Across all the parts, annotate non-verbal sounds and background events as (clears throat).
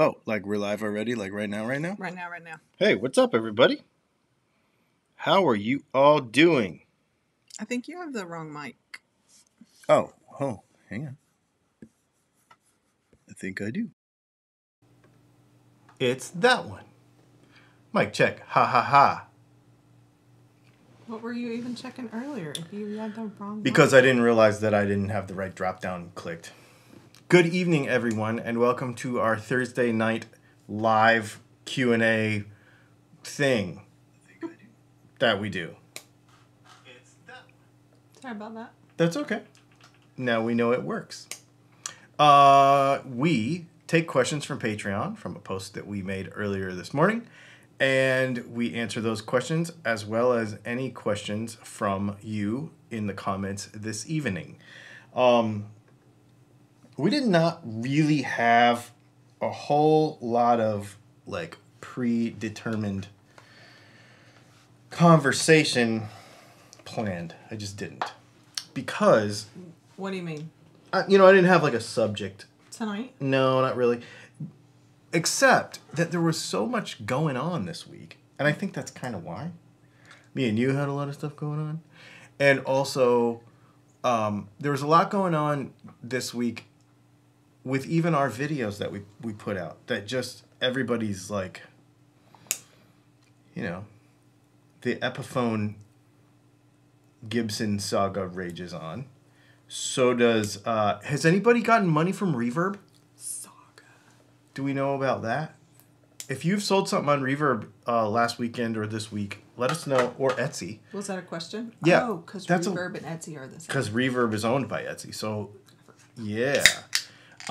Oh, like we're live already? Like right now, right now? Right now, right now. Hey, what's up, everybody? How are you all doing? I think you have the wrong mic. Oh, oh, hang on. I think I do. It's that one. Mic check. Ha ha ha. What were you even checking earlier if you had the wrong Because I didn't realize that I didn't have the right drop down clicked. Good evening, everyone, and welcome to our Thursday night live Q and A thing that we do. It's that. Sorry about that. That's okay. Now we know it works. Uh, we take questions from Patreon from a post that we made earlier this morning, and we answer those questions as well as any questions from you in the comments this evening. Um, we did not really have a whole lot of like predetermined conversation planned. I just didn't because What do you mean? I, you know I didn't have like a subject. Tonight? No, not really. Except that there was so much going on this week, and I think that's kind of why. Me and you had a lot of stuff going on, and also um, there was a lot going on this week with even our videos that we we put out. That just everybody's like, you know, the Epiphone Gibson saga rages on. So does uh has anybody gotten money from Reverb? Saga. Do we know about that? If you've sold something on Reverb uh, last weekend or this week, let us know or Etsy Was that a question? Yeah, Oh, because that's a- Reverb and Etsy are the same. because Reverb is owned by Etsy. So yeah,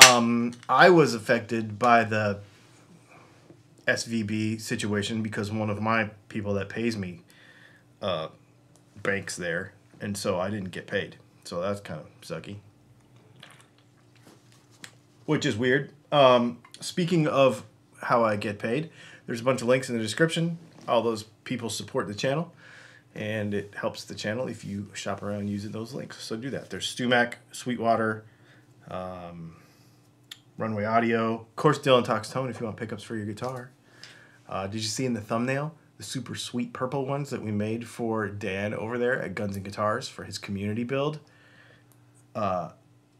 um, I was affected by the SVB situation because one of my people that pays me uh, banks there, and so I didn't get paid. So that's kind of sucky. Which is weird. Um, speaking of how I get paid, there's a bunch of links in the description. All those people support the channel, and it helps the channel if you shop around using those links. So do that. There's StewMac, Sweetwater, um, Runway Audio, of course, Dylan Talks Tone if you want pickups for your guitar. Uh, did you see in the thumbnail the super sweet purple ones that we made for Dan over there at Guns and Guitars for his community build? Uh,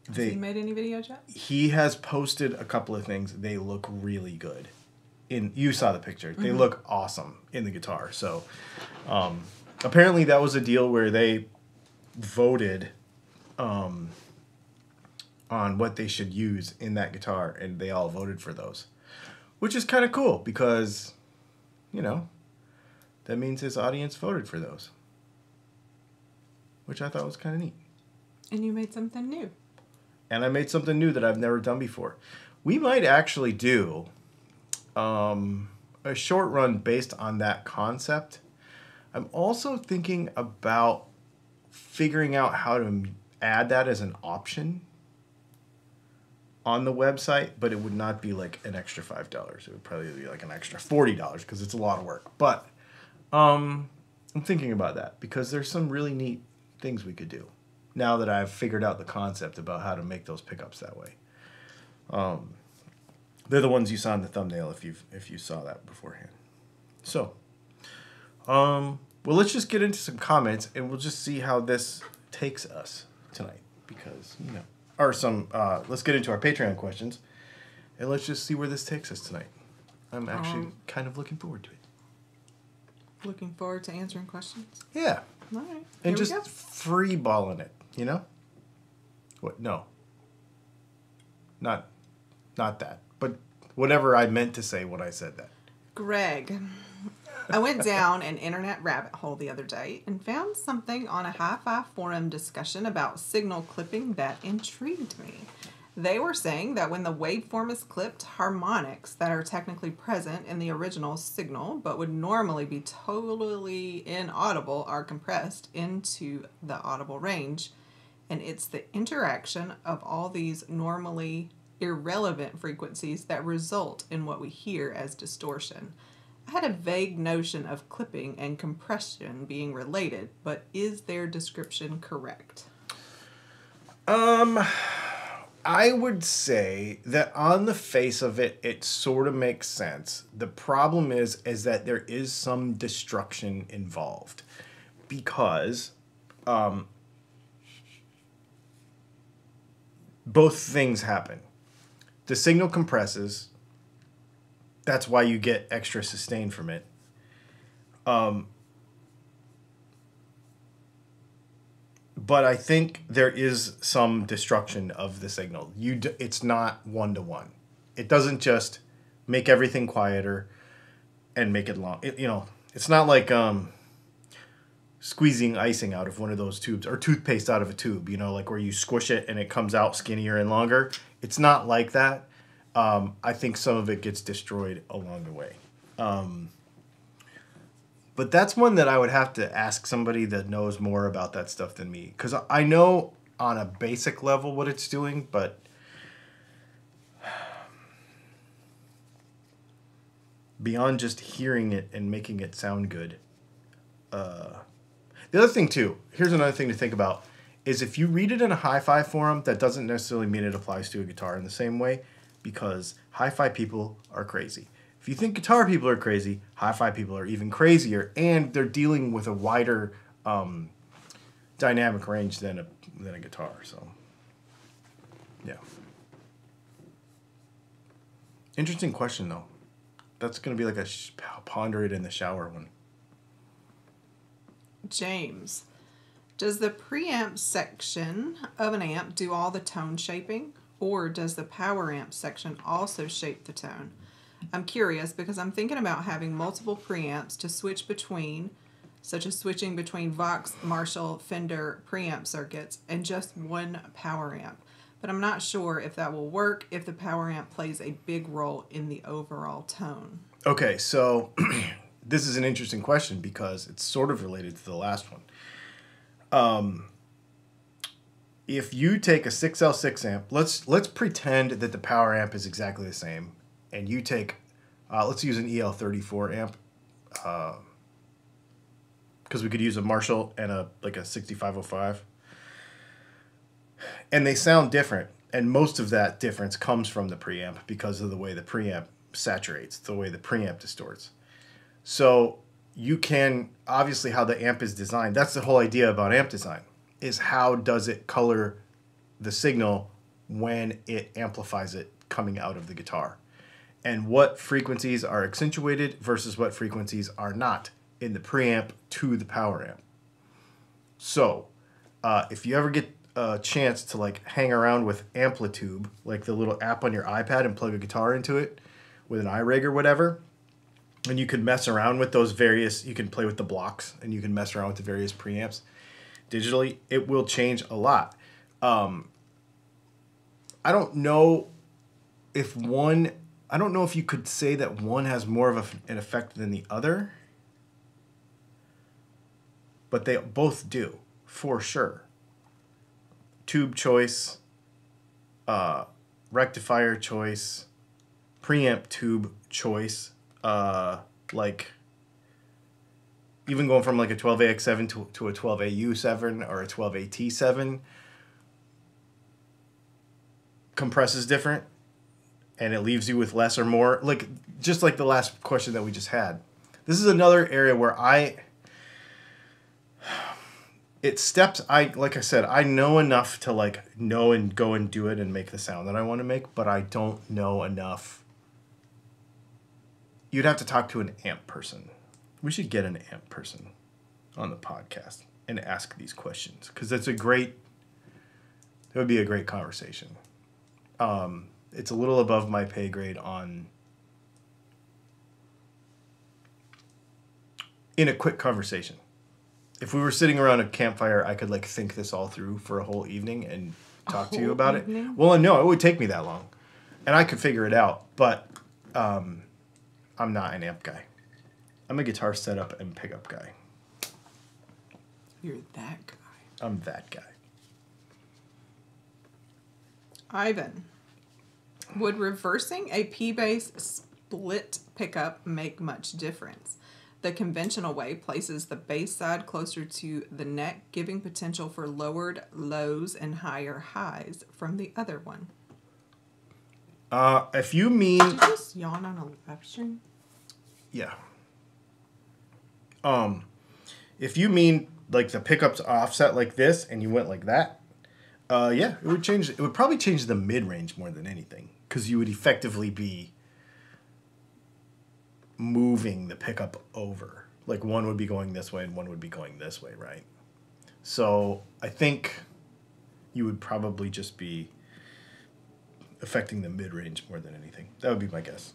Has they he made any videos yet? he has posted a couple of things. They look really good. In you saw the picture. They look awesome in the guitar. So um, apparently that was a deal where they voted um, on what they should use in that guitar, and they all voted for those, which is kind of cool because you know that means his audience voted for those, which I thought was kind of neat And you made something new. and I made something new that I've never done before. We might actually do um, a short run based on that concept. I'm also thinking about figuring out how to add that as an option on the website, but it would not be like an extra five dollars. It would probably be like an extra forty dollars because it's a lot of work. But um, I'm thinking about that because there's some really neat things we could do now that I've figured out the concept about how to make those pickups that way. Um, they're the ones you saw in the thumbnail if you if you saw that beforehand. So, um, well, let's just get into some comments and we'll just see how this takes us tonight because you know, or some. Uh, let's get into our Patreon questions and let's just see where this takes us tonight. I'm actually Um, kind of looking forward to it. Looking forward to answering questions. Yeah. All right. and Here just free balling it, you know? What? No. Not, not that. But whatever I meant to say when I said that. Greg. I went down an internet rabbit hole the other day and found something on a hi fi forum discussion about signal clipping that intrigued me. They were saying that when the waveform is clipped, harmonics that are technically present in the original signal but would normally be totally inaudible are compressed into the audible range. And it's the interaction of all these normally irrelevant frequencies that result in what we hear as distortion. I had a vague notion of clipping and compression being related, but is their description correct? Um, I would say that on the face of it, it sort of makes sense. The problem is, is that there is some destruction involved, because, um, both things happen. The signal compresses. That's why you get extra sustain from it. Um, but I think there is some destruction of the signal. You, d- it's not one to one. It doesn't just make everything quieter and make it long. It, you know, it's not like um, squeezing icing out of one of those tubes or toothpaste out of a tube. You know, like where you squish it and it comes out skinnier and longer. It's not like that. Um, I think some of it gets destroyed along the way. Um, but that's one that I would have to ask somebody that knows more about that stuff than me. Because I know on a basic level what it's doing, but beyond just hearing it and making it sound good. Uh, the other thing, too, here's another thing to think about is if you read it in a hi fi forum, that doesn't necessarily mean it applies to a guitar in the same way because hi fi people are crazy. If you think guitar people are crazy, hi-fi people are even crazier, and they're dealing with a wider um, dynamic range than a than a guitar. So, yeah. Interesting question though. That's gonna be like a sh- ponder it in the shower one. James, does the preamp section of an amp do all the tone shaping, or does the power amp section also shape the tone? I'm curious because I'm thinking about having multiple preamps to switch between, such as switching between Vox, Marshall, Fender preamp circuits, and just one power amp. But I'm not sure if that will work if the power amp plays a big role in the overall tone. Okay, so (clears throat) this is an interesting question because it's sort of related to the last one. Um, if you take a 6L6 amp, let's let's pretend that the power amp is exactly the same and you take, uh, let's use an EL34 amp, because uh, we could use a Marshall and a like a 6505, and they sound different. And most of that difference comes from the preamp because of the way the preamp saturates, the way the preamp distorts. So you can obviously how the amp is designed. That's the whole idea about amp design is how does it color the signal when it amplifies it coming out of the guitar and what frequencies are accentuated versus what frequencies are not in the preamp to the power amp. So, uh, if you ever get a chance to like hang around with Amplitube, like the little app on your iPad, and plug a guitar into it with an iRig or whatever, and you can mess around with those various. You can play with the blocks, and you can mess around with the various preamps digitally. It will change a lot. Um, I don't know if one I don't know if you could say that one has more of a, an effect than the other, but they both do for sure. Tube choice, uh, rectifier choice, preamp tube choice, uh, like even going from like a 12AX7 to, to a 12AU7 or a 12AT7 compresses different and it leaves you with less or more like just like the last question that we just had. This is another area where i it steps i like i said i know enough to like know and go and do it and make the sound that i want to make but i don't know enough. You'd have to talk to an amp person we should get an amp person on the podcast and ask these questions because it's a great it would be a great conversation um, it's a little above my pay grade on in a quick conversation. If we were sitting around a campfire, I could like think this all through for a whole evening and talk to you about evening? it. Well, no, it would take me that long, and I could figure it out. But um, I'm not an amp guy. I'm a guitar setup and pickup guy. You're that guy. I'm that guy. Ivan. Would reversing a P bass split pickup make much difference? The conventional way places the bass side closer to the neck, giving potential for lowered lows and higher highs from the other one. Uh, if you mean Did you just yawn on a live stream? Yeah. Um, if you mean like the pickups offset like this and you went like that, uh, yeah, it would change. It would probably change the mid range more than anything because you would effectively be moving the pickup over. Like one would be going this way and one would be going this way, right? So I think you would probably just be affecting the mid range more than anything. That would be my guess.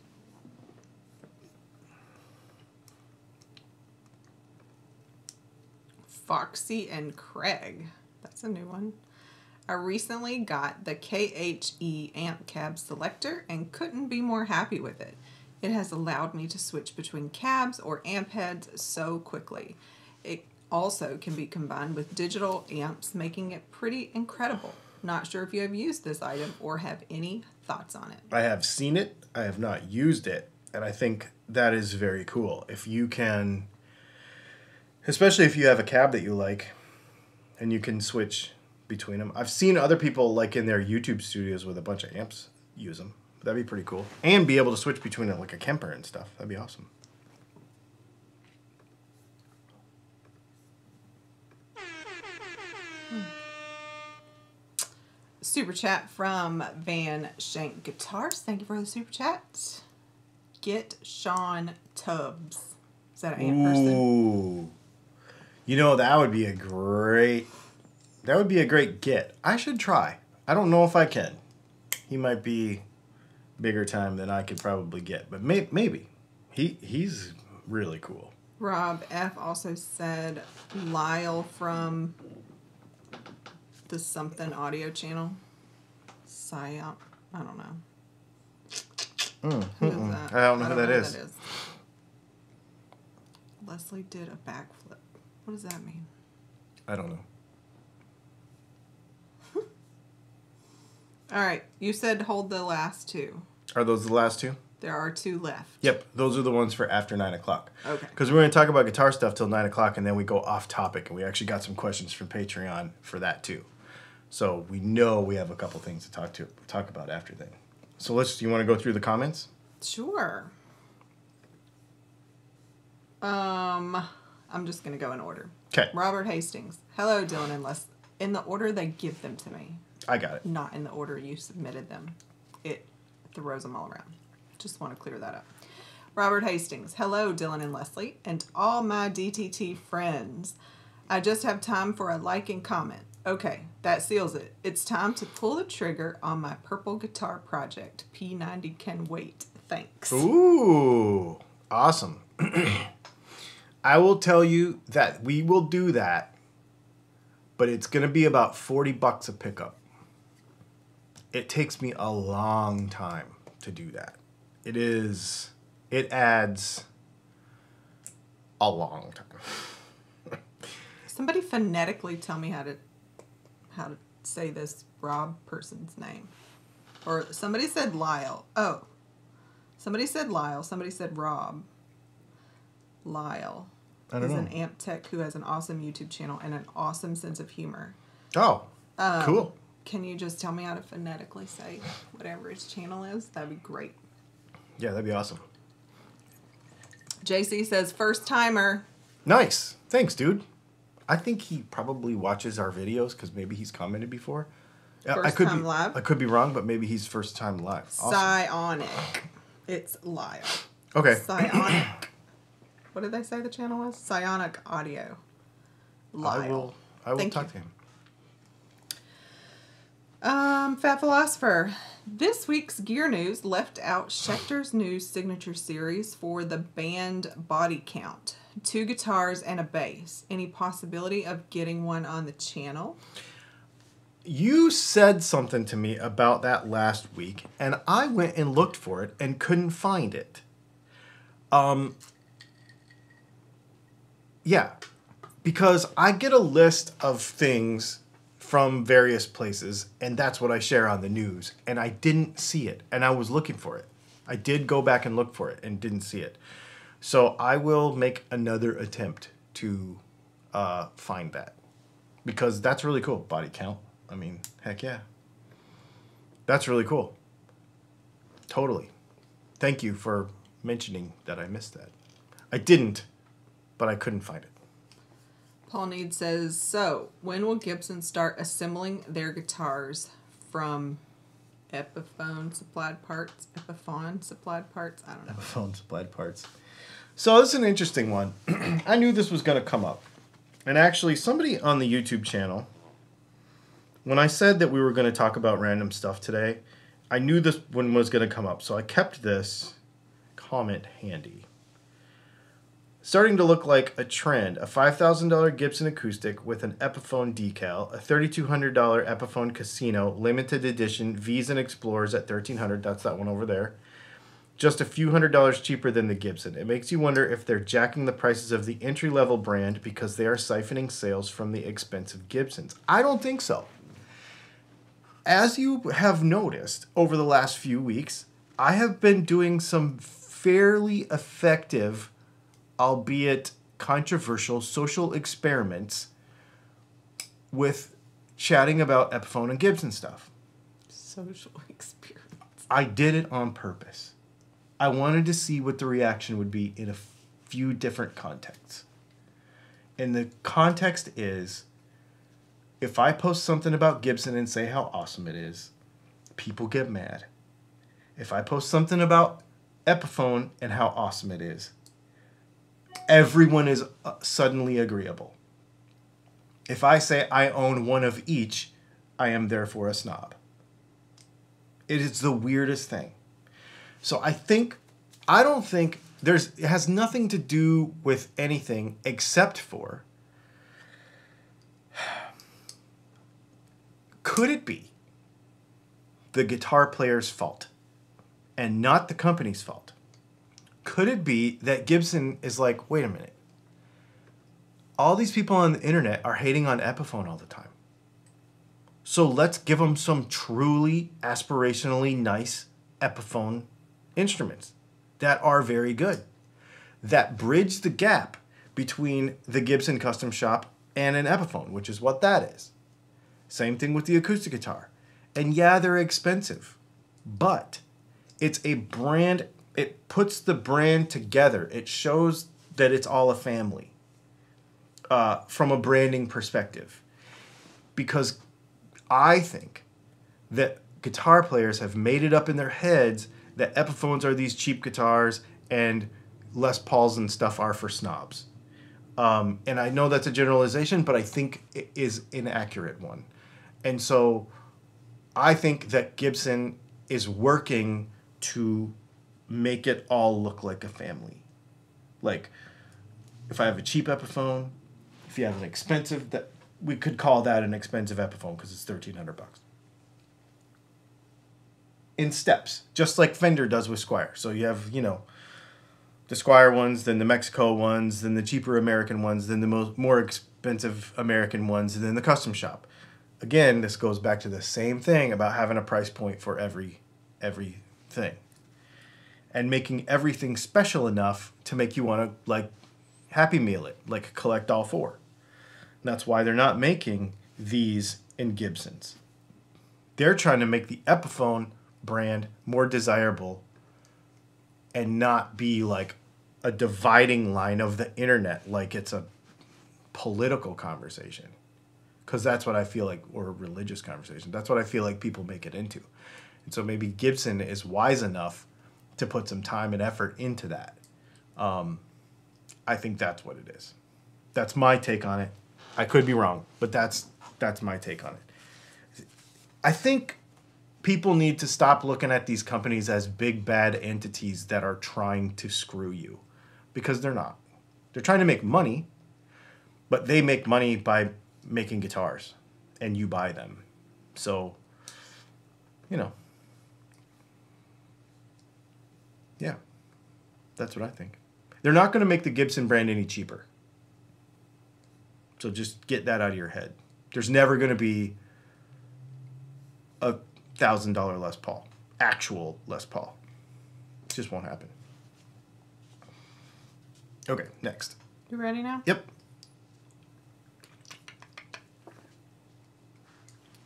Foxy and Craig. That's a new one. I recently got the KHE amp cab selector and couldn't be more happy with it. It has allowed me to switch between cabs or amp heads so quickly. It also can be combined with digital amps, making it pretty incredible. Not sure if you have used this item or have any thoughts on it. I have seen it, I have not used it, and I think that is very cool. If you can, especially if you have a cab that you like, and you can switch between them. I've seen other people like in their YouTube studios with a bunch of amps use them. That'd be pretty cool, and be able to switch between it like a Kemper and stuff. That'd be awesome. Hmm. Super chat from Van Shank Guitars. Thank you for the super chat. Get Sean Tubbs. Is that an amp person? You know that would be a great. That would be a great get. I should try. I don't know if I can. He might be bigger time than I could probably get, but may, maybe. He he's really cool. Rob F also said Lyle from the something audio channel. Psyop. I don't know. Who is that? Hmm, I don't know who that is. Leslie did a backflip. What does that mean? I don't know. (laughs) All right, you said hold the last two. Are those the last two? There are two left. Yep, those are the ones for after nine o'clock. Okay. Because we're going to talk about guitar stuff till nine o'clock, and then we go off topic, and we actually got some questions from Patreon for that too. So we know we have a couple things to talk to talk about after then. So let's. You want to go through the comments? Sure. Um, I'm just gonna go in order. Okay, Robert Hastings. Hello, Dylan and Les. In the order they give them to me, I got it. not in the order you submitted them. It throws them all around. Just want to clear that up. Robert Hastings. Hello, Dylan and Leslie, and all my DTT friends. I just have time for a like and comment. Okay, that seals it. It's time to pull the trigger on my purple guitar project. P90 can wait. Thanks. Ooh, awesome. (clears throat) I will tell you that we will do that, but it's going to be about 40 bucks a pickup. It takes me a long time to do that. It is, it adds a long time. Somebody phonetically tell me how to how to say this Rob person's name. Or somebody said Lyle. Oh. Somebody said Lyle. Somebody said Rob. Lyle is know. an amp tech who has an awesome YouTube channel and an awesome sense of humor. Oh, Um, cool. Can you just tell me how to phonetically say whatever his channel is? That'd be great. Yeah, that'd be awesome. JC says first timer. Nice. Thanks, dude. I think he probably watches our videos because maybe he's commented before. Yeah, I First could time be, live? I could be wrong, but maybe he's first time live. Awesome. Psionic. It's Lyle. Okay. Psionic. (clears throat) what did they say the channel was? Psionic Audio. Lyle. I will. I will Thank talk you. to him. Um, Fat Philosopher. This week's Gear News left out Schecter's new signature series for the band Body Count. Two guitars and a bass. Any possibility of getting one on the channel? You said something to me about that last week, and I went and looked for it and couldn't find it. Um. Yeah, because I get a list of things from various places, and that's what I share on the news. And I didn't see it, and I was looking for it. I did go back and look for it and didn't see it. So I will make another attempt to uh, find that because that's really cool. Body count. I mean, heck yeah. That's really cool. totally. Thank you for mentioning that I missed that. I didn't, but I couldn't find it. Paul Need says, So, when will Gibson start assembling their guitars from Epiphone supplied parts? Epiphone supplied parts? I don't know. Epiphone supplied parts. So this is an interesting one. (clears throat) I knew this was going to come up. And actually, somebody on the YouTube channel, when I said that we were going to talk about random stuff today, I knew this one was going to come up. So I kept this comment handy. Starting to look like a trend a $5,000 Gibson acoustic with an Epiphone decal, a $3,200 Epiphone Casino limited edition V's and Explorers at 1,300. That's that one over there just a few hundred dollars cheaper than the Gibson. It makes you wonder if they're jacking the prices of the entry level brand because they are siphoning sales from the expensive Gibsons. I don't think so. As you have noticed over the last few weeks, I have been doing some fairly effective, albeit controversial, social experiments with chatting about Epiphone and Gibson stuff. Social (laughs) experience. I did it on purpose. I wanted to see what the reaction would be in a few different contexts. And the context is if I post something about Gibson and say how awesome it is, people get mad. If I post something about Epiphone and how awesome it is, everyone is uh, suddenly agreeable. If I say I own one of each, I am therefore a snob. It is the weirdest thing. So I think I don't think there's it has nothing to do with anything except for could it be the guitar player's fault and not the company's fault? Could it be that Gibson is like, wait a minute. All these people on the internet are hating on Epiphone all the time. So let's give them some truly aspirationally nice Epiphone instruments that are very good, that bridge the gap between the Gibson Custom Shop and an Epiphone, which is what that is. Same thing with the acoustic guitar. And yeah, they're expensive, but it's a brand, it puts the brand together. It shows that it's all a family uh, from a branding perspective. Because I think that guitar players have made it up in their heads that Epiphones are these cheap guitars and Les Pauls and stuff are for snobs. Um, and I know that's a generalization, but I think it is an accurate one. And so I think that Gibson is working to make it all look like a family. Like, if I have a cheap Epiphone, if you have an expensive, that we could call that an expensive Epiphone because it's thirteen hundred bucks in steps, just like Fender does with Squier. So you have, you know, the Squier ones, then the Mexico ones, then the cheaper American ones, then the most more expensive American ones, and then the custom shop. Again, this goes back to the same thing about having a price point for every everything. And making everything special enough to make you want to like happy meal it, like collect all four. And that's why they're not making these in Gibsons. They're trying to make the Epiphone brand more desirable and not be like a dividing line of the internet like it's a political conversation because that's what i feel like or a religious conversation that's what i feel like people make it into and so maybe gibson is wise enough to put some time and effort into that um, i think that's what it is that's my take on it i could be wrong but that's that's my take on it i think people need to stop looking at these companies as big bad entities that are trying to screw you because they're not. They're trying to make money, but they make money by making guitars and you buy them. So, you know. Yeah. That's what I think. They're not going to make the Gibson brand any cheaper. So just get that out of your head. There's never going to be a thousand dollar Les Paul, actual Les Paul. It just won't happen. Okay, next. You ready now? Yep.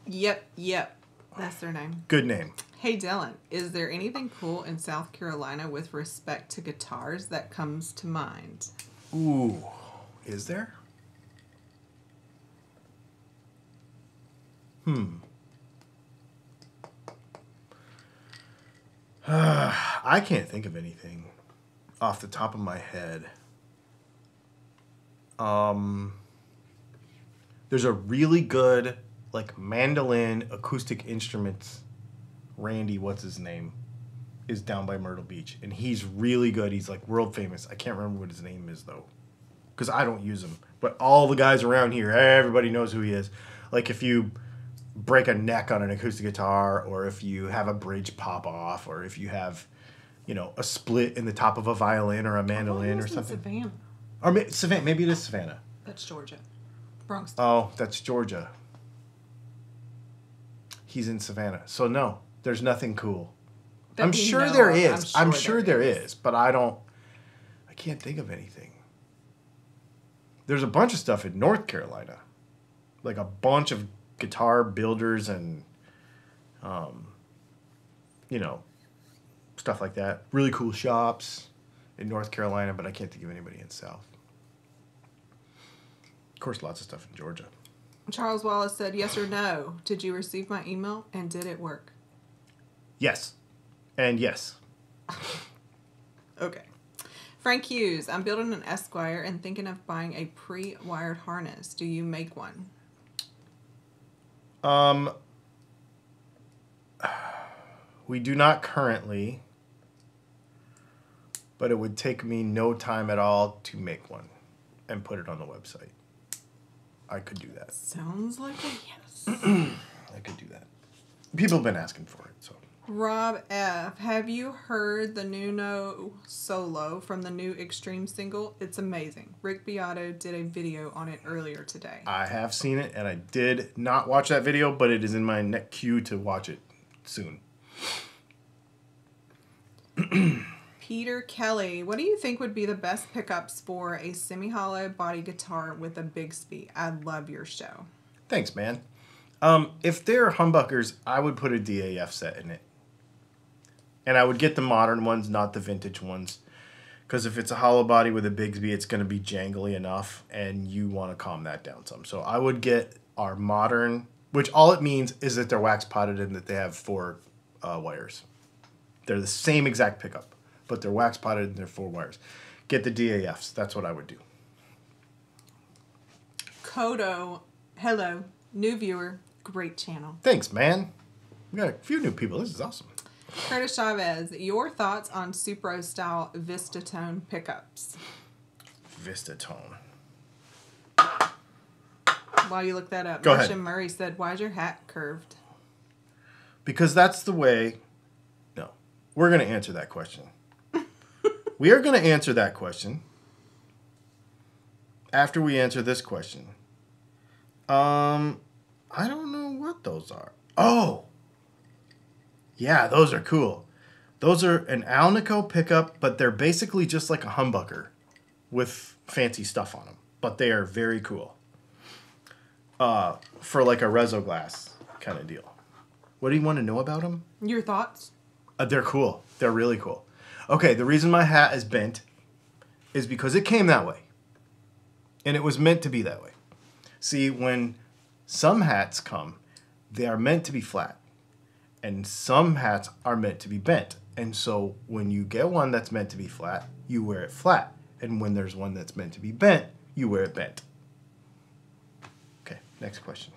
Yep, yep. That's their name. Good name. Hey Dylan, is there anything cool in South Carolina with respect to guitars that comes to mind? Ooh, is there? Hmm. (sighs) I can't think of anything off the top of my head. Um, there's a really good like mandolin acoustic instruments. Randy, what's his name, is down by Myrtle Beach, and he's really good. He's like world famous. I can't remember what his name is though, because I don't use him. But all the guys around here, everybody knows who he is. Like if you break a neck on an acoustic guitar, or if you have a bridge pop off, or if you have, you know, a split in the top of a violin or a mandolin or something. Savannah. Or ma- Savannah, maybe it is Savannah. That's Georgia. Bronx. Oh, that's Georgia. He's in Savannah. So no, there's nothing cool. That I'm sure know there is. I'm sure, there is. but I don't I can't think of anything. There's a bunch of stuff in North Carolina. Like a bunch of guitar builders and um you know, stuff like that. Really cool shops in North Carolina, but I can't think of anybody in South. Of course, lots of stuff in Georgia. Charles Wallace said, Yes or no? Did you receive my email and did it work? Yes. And yes. Okay. Frank Hughes, I'm building an Esquire and thinking of buying a pre wired harness. Do you make one? Um, (sighs) we do not currently, but it would take me no time at all to make one and put it on the website. I could do that. Sounds like a yes. (clears throat) I could do that. People have been asking for it. Rob F., have you heard the Nuno solo from the new Extreme single? It's amazing. Rick Beato did a video on it earlier today. I have seen it, and I did not watch that video, but it is in my neck queue to watch it soon. (clears throat) Peter Kelly, what do you think would be the best pickups for a semi hollow body guitar with a Bigsby? I love your show. Thanks, man. Um, if they're humbuckers, I would put a DAF set in it. And I would get the modern ones, not the vintage ones. Because if it's a hollow body with a Bigsby, it's going to be jangly enough, and you want to calm that down some. So I would get our modern, which all it means is that they're wax potted and that they have four uh, wires. They're the same exact pickup, but they're wax potted and they're four wires. Get the DAFs. That's what I would do. Kodo, hello, new viewer, great channel. Thanks, man. We got a few new people. This is awesome. Curtis Chavez, your thoughts on Supro style Vistatone pickups? Vistatone. While you look that up, Go Marcia ahead. Murray said, Why's your hat curved? Because that's the way. No, we're going to answer that question. (laughs) we are going to answer that question after we answer this question. Um, I don't know what those are. Oh, yeah, those are cool. Those are an Alnico pickup, but they're basically just like a humbucker with fancy stuff on them. But they are very cool. Uh, for like a Res-O-Glas kind of deal. What do you want to know about them? Your thoughts? Uh, they're cool. They're really cool. Okay, the reason my hat is bent is because it came that way. And it was meant to be that way. See, when some hats come, they are meant to be flat. And some hats are meant to be bent. And so when you get one that's meant to be flat, you wear it flat. And when there's one that's meant to be bent, you wear it bent. Okay, next question.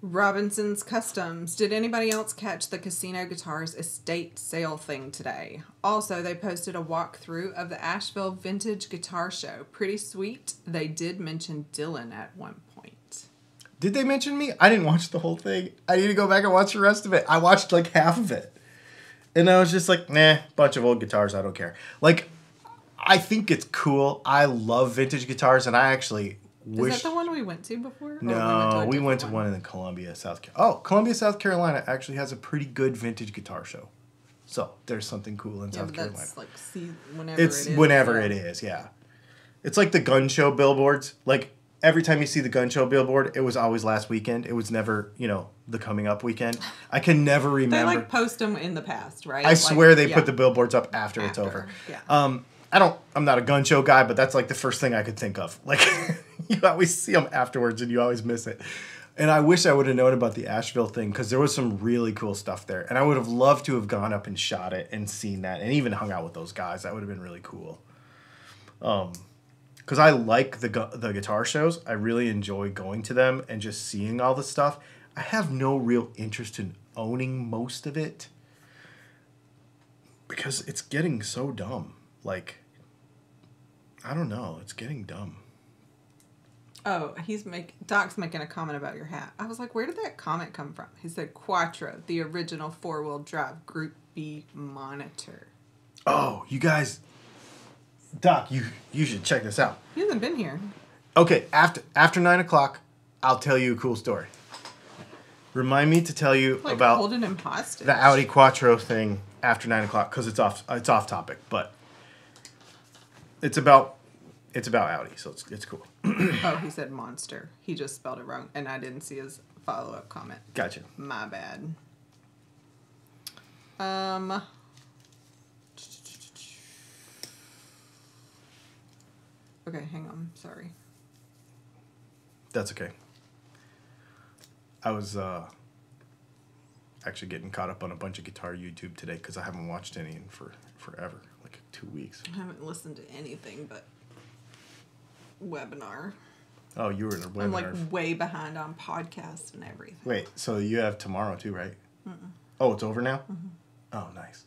Robinson's Customs. Did anybody else catch the Casino Guitars estate sale thing today? Also, they posted a walkthrough of the Asheville Vintage Guitar Show. Pretty sweet. They did mention Dylan at one. Did they mention me? I didn't watch the whole thing. I need to go back and watch the rest of it. I watched like half of it. And I was just like, nah, bunch of old guitars, I don't care. Like, I think it's cool. I love vintage guitars, and I actually Is wish. that the one we went to before? No, we a went to different one in Columbia, South Carolina. Oh, Columbia, South Carolina actually has a pretty good vintage guitar show. So there's something cool in Yeah, South Carolina. that's like see whenever It's it is. whenever yeah. it is, yeah. It's like the gun show billboards. Like every time you see the gun show billboard, it was always last weekend. It was never, you know, the coming up weekend. I can never remember. They like post them in the past, right? I Like, swear they yeah. put the billboards up after, it's over. yeah. Um, I don't. I'm not a gun show guy, but that's like the first thing I could think of. Like, (laughs) you always see them afterwards, and you always miss it. And I wish I would have known about the Asheville thing because there was some really cool stuff there, and I would have loved to have gone up and shot it and seen that, and even hung out with those guys. That would have been really cool. Um, because I like the gu- the guitar shows. I really enjoy going to them and just seeing all the stuff. I have no real interest in owning most of it because it's getting so dumb. Like, I don't know, it's getting dumb. Oh, he's make Doc's making a comment about your hat. I was like, where did that comment come from? He said Quattro, the original four wheel drive Group B monitor. Oh, you guys, Doc, you you should check this out. He hasn't been here. Okay, after after nine o'clock, I'll tell you a cool story. Remind me to tell you Like about holding him hostage. the Audi Quattro thing after nine o'clock because it's off it's off topic, but it's about it's about Audi, so it's it's cool. (clears throat) Oh, he said monster. He just spelled it wrong, and I didn't see his follow up comment. Gotcha. My bad. Um. Okay, hang on. Sorry. That's okay. I was uh, actually getting caught up on a bunch of guitar YouTube today because I haven't watched any in for forever, like two weeks. I haven't listened to anything but webinar. Oh, you were in a webinar. I'm like way behind on podcasts and everything. Wait, so you have tomorrow too, right? Oh, it's over now. Oh, nice.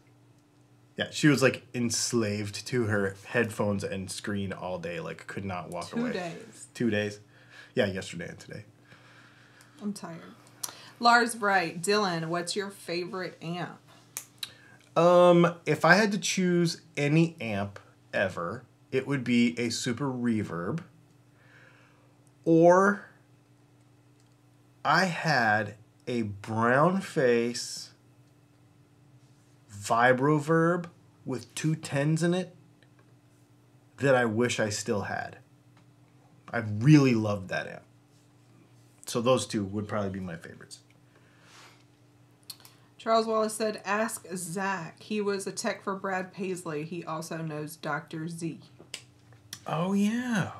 Yeah, she was like enslaved to her headphones and screen all day. Like, could not walk Two away. days. Two days. Yeah, yesterday and today. I'm tired. Lars Bright, Dylan, what's your favorite amp? Um, if I had to choose any amp ever, it would be a Super Reverb. Or I had a brown face vibroverb with two tens in it that I wish I still had. I really loved that amp. So those two would probably be my favorites. Charles Wallace said, Ask Zach. He was a tech for Brad Paisley. He also knows Dr. Z. Oh yeah.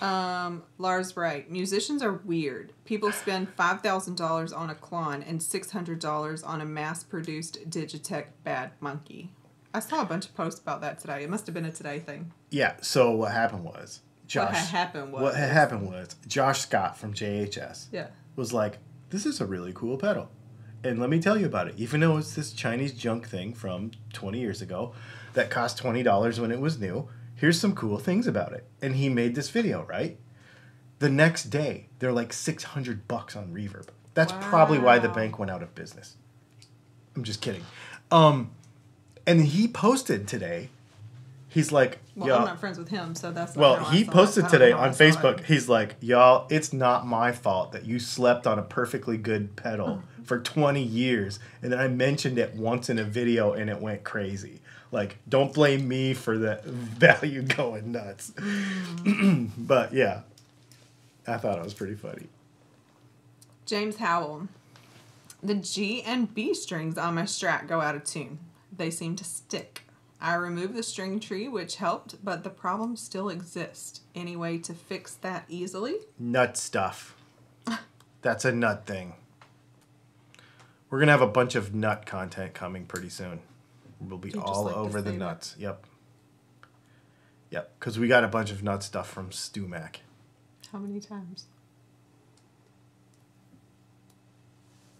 Um, Lars Bright. Musicians are weird. People spend $5,000 on a Klon and $600 on a mass produced Digitech Bad Monkey. I saw a bunch of posts about that today. It must have been a today thing. Yeah. So what happened was Josh. What happened was. What happened was Josh Scott from JHS Yeah. was like, "This is a really cool pedal," and let me tell you about it. Even though it's this Chinese junk thing from 20 years ago that cost twenty dollars when it was new, here's some cool things about it. And he made this video. Right. The next day, they're like 600 bucks on Reverb. That's probably why the bank went out of business. I'm just kidding. Um, and he posted today. He's like, Well, "Yo, I'm not friends with him, so that's not well, he posted today on. Facebook. He's like, "Y'all, it's not my fault that you slept on a perfectly good pedal for 20 years, and then I mentioned it once in a video and it went crazy. Like, don't blame me for the value going nuts." (clears throat) but yeah, I thought it was pretty funny. James Howell. The G and B strings on my Strat go out of tune. They seem to stick. I removed the string tree, which helped, but the problem still exists. Any way to fix that easily? Nut stuff. That's a nut thing. We're gonna have a bunch of nut content coming pretty soon. We'll be You all like over the nuts. Yep. Yep. Because we got a bunch of nut stuff from StewMac. How many times?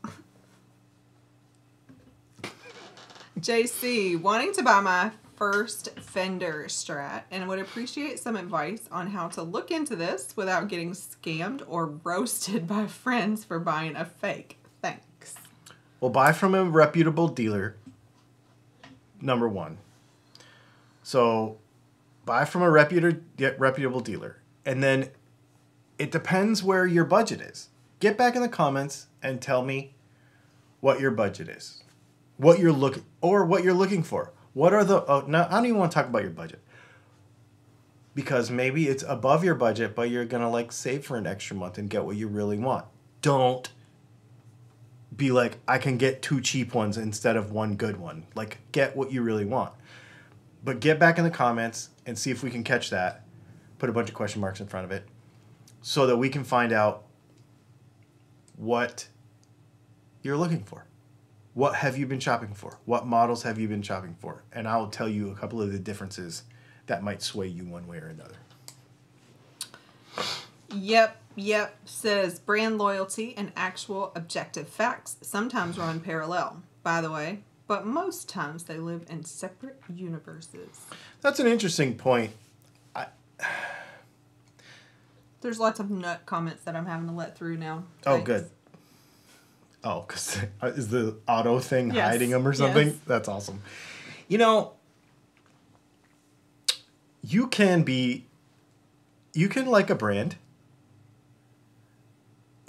(laughs) JC, wanting to buy my first Fender Strat and would appreciate some advice on how to look into this without getting scammed or (laughs) roasted by friends for buying a fake. Thanks. Well, buy from a reputable dealer. Number one. So, buy from a reputable dealer, and then it depends where your budget is. Get back in the comments and tell me what your budget is, what you're looking, or what you're looking for. What are the? Oh, no, I don't even want to talk about your budget because maybe it's above your budget, but you're gonna like save for an extra month and get what you really want. Don't be like, I can get two cheap ones instead of one good one. Like, get what you really want. But get back in the comments and see if we can catch that. Put a bunch of question marks in front of it so that we can find out what you're looking for. What have you been shopping for? What models have you been shopping for? And I'll tell you a couple of the differences that might sway you one way or another. Yep, yep, says brand loyalty and actual objective facts sometimes run parallel, by the way, but most times they live in separate universes. That's an interesting point. (sighs) There's lots of nut comments that I'm having to let through now. Oh, Thanks. good. Oh, because (laughs) is the auto thing Yes, hiding them or something? yes. That's awesome. You know, you can be, you can like a brand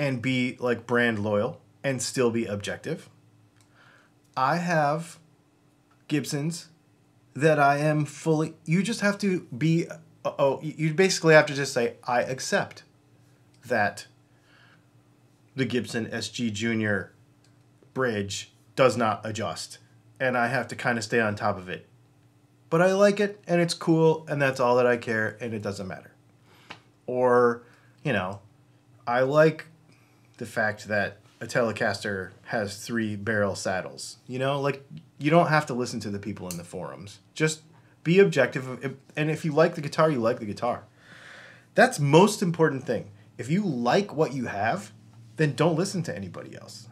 and be like brand loyal and still be objective. I have Gibsons that I am fully, you just have to be, uh, oh, you basically have to just say, I accept that the Gibson SG Junior bridge does not adjust, and I have to kind of stay on top of it. But I like it, and it's cool, and that's all that I care, and it doesn't matter. Or, you know, I like the fact that a Telecaster has three barrel saddles. You know, like you don't have to listen to the people in the forums. Just be objective, and if you like the guitar, you like the guitar. That's most important thing. If you like what you have, then don't listen to anybody else.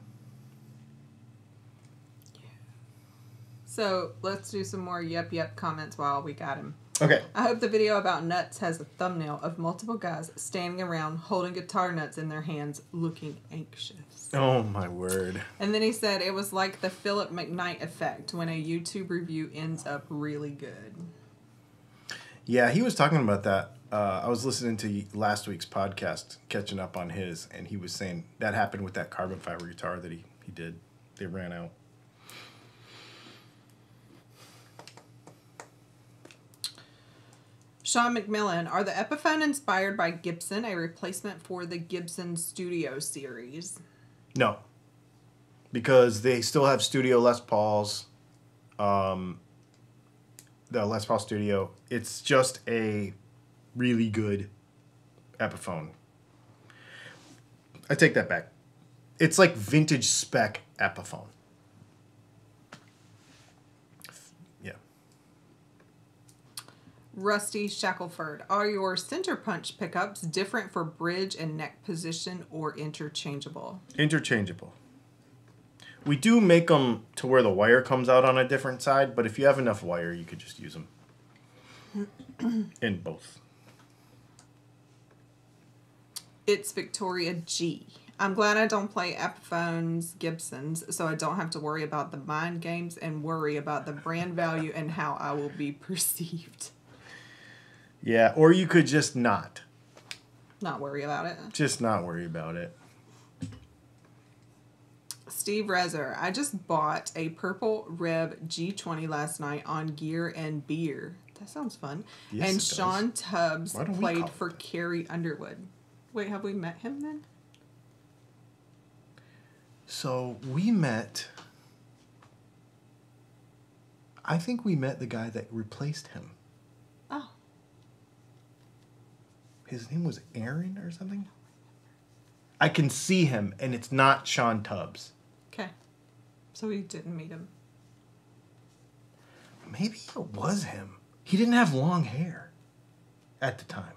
So let's do some more yep, yep comments while we got him. Okay. I hope the video about nuts has a thumbnail of multiple guys standing around holding guitar nuts in their hands looking anxious. Oh my word. And then he said it was like the Philip McKnight effect when a YouTube review ends up really good. Yeah, he was talking about that. Uh, I was listening to last week's podcast, catching up on his, and he was saying that happened with that carbon fiber guitar that he, he did. They ran out. Sean McMillan, are the Epiphone inspired by Gibson a replacement for the Gibson Studio series? No. Because they still have Studio Les Pauls. Um, the Les Paul Studio. It's just a really good Epiphone. I take that back. It's like vintage spec Epiphone. Yeah. Rusty Shackelford, are your center punch pickups different for bridge and neck position or interchangeable? Interchangeable. We do make them to where the wire comes out on a different side, but if you have enough wire, you could just use them (clears throat) in both. It's Victoria G. I'm glad I don't play Epiphones Gibsons, so I don't have to worry about the mind games and worry about the brand value and how I will be (laughs) perceived. Yeah, or you could just not. Not worry about it. Just not worry about it. Steve Rezer, I just bought a purple Reb G20 last night on Gear and Beer. That sounds fun. Yes, it and does. Sean Tubbs Why don't we played for it Carrie Underwood. Wait, have we met him then? So we met. I think we met the guy that replaced him. Oh, His name was Aaron or something. I can see him, and it's not Sean Tubbs. okay. So we didn't meet him. Maybe it was him. He didn't have long hair at the time.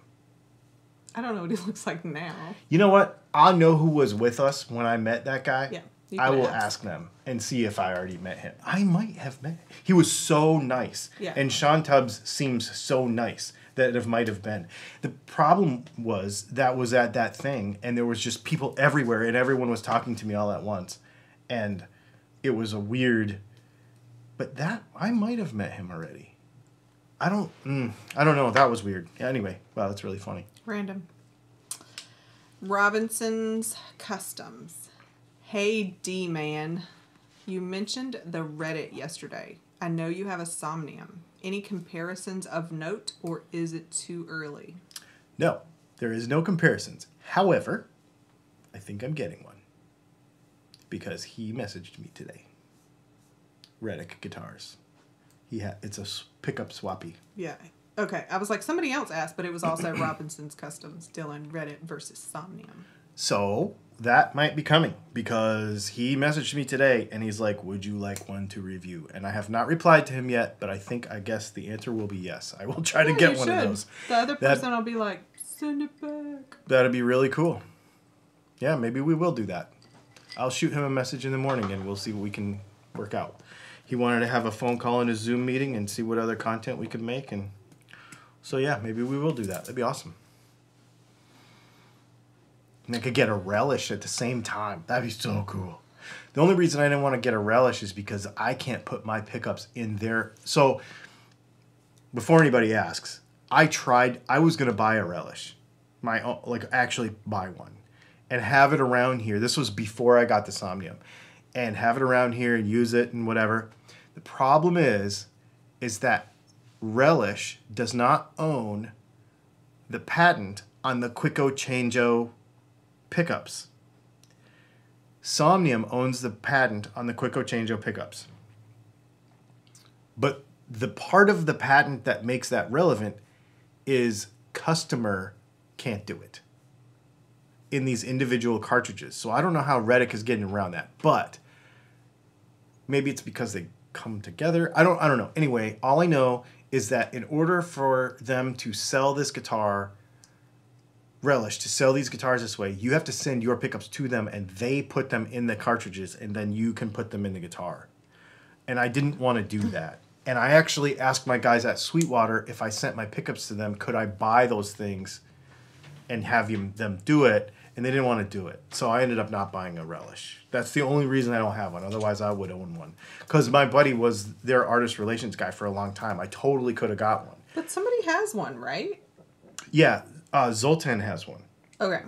I don't know what he (laughs) looks like now. You know what? I'll know who was with us when I met that guy. Yeah, I will ask. ask them and see if I already met him. I might have met. He was so nice. Yeah. And Sean Tubbs seems so nice that it might have been. The problem was that was at that thing, and there was just people everywhere, and everyone was talking to me all at once, and it was a weird. But that I might have met him already. I don't. Mm, I don't know. That was weird. Anyway, wow, that's really funny. Random. Robinson's Customs. Hey D man, you mentioned the Reddick yesterday. I know you have a Somnium. Any comparisons of note, or is it too early? No, there is no comparisons. However, I think I'm getting one because he messaged me today. Reddick Guitars. He ha- it's a pickup swappy. Yeah. Okay. I was like, somebody else asked, but it was also (coughs) Robinson's Customs, Dylan Reddick versus Somnium. So that might be coming because he messaged me today and he's like, "Would you like one to review?" And I have not replied to him yet, but I think I guess the answer will be yes. I will (laughs) try to get one of those. The other That- person will be like, send it back. That'd be really cool. Yeah, maybe we will do that. I'll shoot him a message in the morning and we'll see what we can work out. He wanted to have a phone call and a Zoom meeting and see what other content we could make and so yeah, maybe we will do that. That'd be awesome. And I could get a relish at the same time. That'd be so cool. The only reason I didn't want to get a relish is because I can't put my pickups in there. So before anybody asks, I tried. I was gonna buy a relish, my own, like actually buy one, and have it around here. This was before I got the Somnium, and have it around here and use it and whatever. The problem is, is that relish does not own the patent on the Quicko Changeo pickups. Somnium owns the patent on the Quicko Changeo pickups. But the part of the patent that makes that relevant is customer can't do it in these individual cartridges. So I don't know how Reddick is getting around that, but maybe it's because they come together. I don't I don't know. Anyway, all I know is that in order for them to sell this guitar Relish to sell these guitars this way, you have to send your pickups to them and they put them in the cartridges and then you can put them in the guitar. And I didn't want to do hmm. that. And I actually asked my guys at Sweetwater if I sent my pickups to them, could I buy those things and have them do it? And they didn't want to do it. So I ended up not buying a Relish. That's the only reason I don't have one. Otherwise, I would own one. Because my buddy was their artist relations guy for a long time. I totally could have got one. But somebody has one, right? Yeah, uh, Zoltan has one. Okay.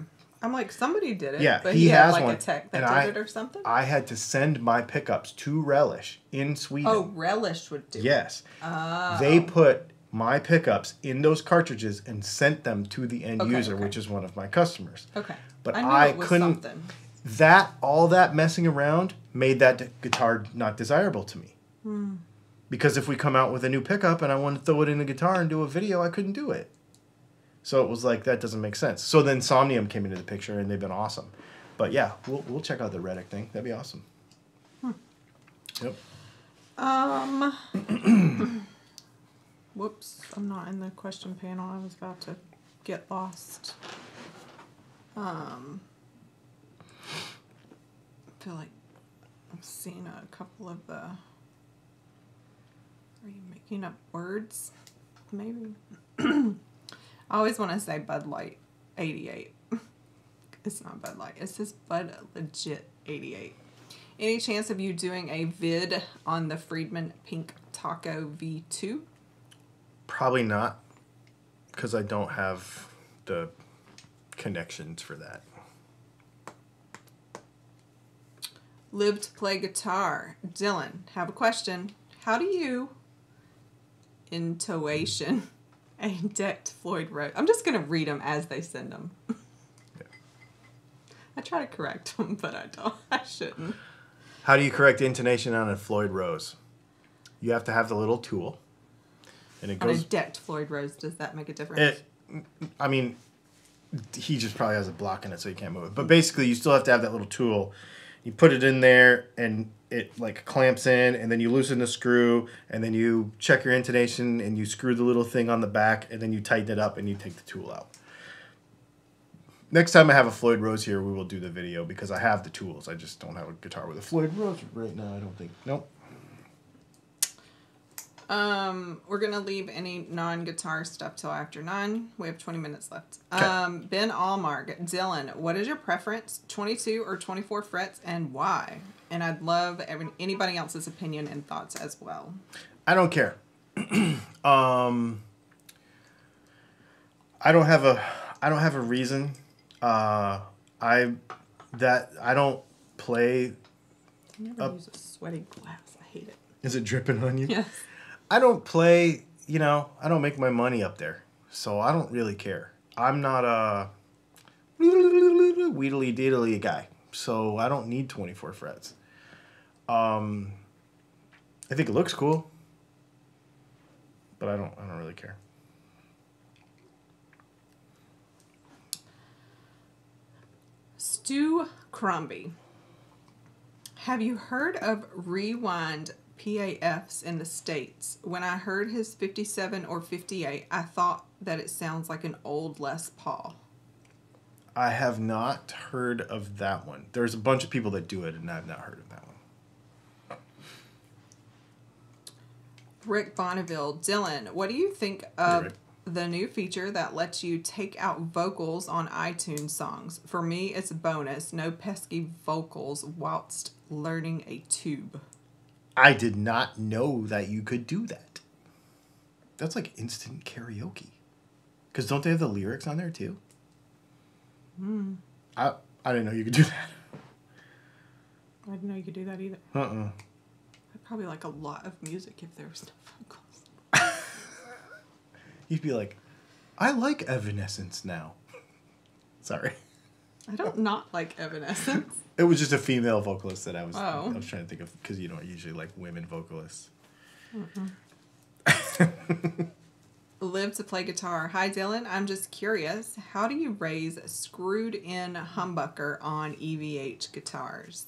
I'm like, somebody did it. Yeah, but he, he, had has like one. a tech that and did I, it or something. I had to send my pickups to Relish in Sweden. oh, Relish would do. it. yes. Oh. They put my pickups in those cartridges and sent them to the end Okay, user, okay. which is one of my customers. Okay. But I, I couldn't- Something. That all that messing around made that guitar not desirable to me. Hmm. Because if we come out with a new pickup and I want to throw it in the guitar and do a video, I couldn't do it. So it was like that doesn't make sense. So then Somnium came into the picture and they've been awesome. But yeah, we'll we'll check out the Reddick thing. That'd be awesome. Hmm. Yep. Um. (coughs) whoops, I'm not in the question panel. I was about to get lost. Um. I feel like I've seen a couple of the. Are you making up words? Maybe. (clears throat) I always want to say Bud Light 88. (laughs) It's not Bud Light. It says Bud Legit 88. Any chance of you doing a vid on the Friedman Pink Taco V2? Probably not, because I don't have the connections for that. Live to play guitar. Dylan, have a question. How do you intuition (laughs) a decked Floyd Rose? I'm just gonna read them as they send them. (laughs) I try to correct them, (laughs) but I don't. I shouldn't. How do you correct intonation on a Floyd Rose? You have to have the little tool, and it On a decked Floyd Rose, does that make a difference? It, I mean, he just probably has a block in it, so you can't move it. But basically, you still have to have that little tool. You put it in there, and it like clamps in, and then you loosen the screw, and then you check your intonation, and you screw the little thing on the back, and then you tighten it up, and you take the tool out. Next time I have a Floyd Rose here, we will do the video because I have the tools. I just don't have a guitar with a Floyd Rose right now. I don't think. Nope. Um, we're gonna leave any non-guitar stuff till after nine. We have twenty minutes left. 'Kay. Um, Ben Allmark, Dylan, what is your preference, twenty-two or twenty-four frets, and why? And I'd love every, anybody else's opinion and thoughts as well. I don't care. (clears throat) um, I don't have a I don't have a reason. Uh, I that I don't play. I never Up. use a sweaty glass. I hate it. Is it dripping on you? Yes. I don't play, you know, I don't make my money up there. So I don't really care. I'm not a weedly diddly guy. So I don't need 24 frets. Um I think it looks cool. But I don't I don't really care. Stu Crombie. Have you heard of rewind PAFs in the States? When I heard his 57 or 58, I thought that it sounds like an old Les Paul. I have not heard of that one. There's a bunch of people that do it and I've not heard of that one. Rick Bonneville. Dylan, what do you think of the new feature that lets you take out vocals on iTunes songs? For me, it's a bonus. No pesky vocals whilst learning a tube. I did not know that you could do that. That's like instant karaoke. Cause don't they have the lyrics on there too? Hmm. I I didn't know you could do that. I didn't know you could do that either. Uh uh I'd probably like a lot of music if there was no vocals. You'd be like, I like Evanescence now. (laughs) Sorry. I don't not like Evanescence. It was just a female vocalist that I was Oh. I was trying to think of because you don't usually like women vocalists. Mm-hmm. (laughs) Live to play guitar. Hi Dylan, I'm just curious. How do you raise screwed in humbucker on EVH guitars?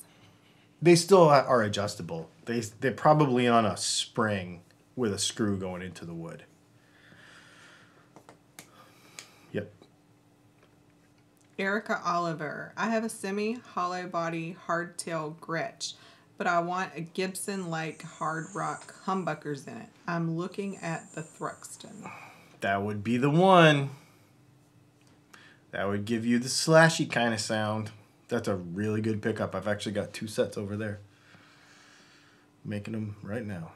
They still are adjustable. They they're probably on a spring with a screw going into the wood. Erica Oliver. I have a semi hollow body hardtail Gretsch, but I want a Gibson like hard rock humbuckers in it. I'm looking at the Thruxton. That would be the one. That would give you the slashy kind of sound. That's a really good pickup. I've actually got two sets over there. Making them right now.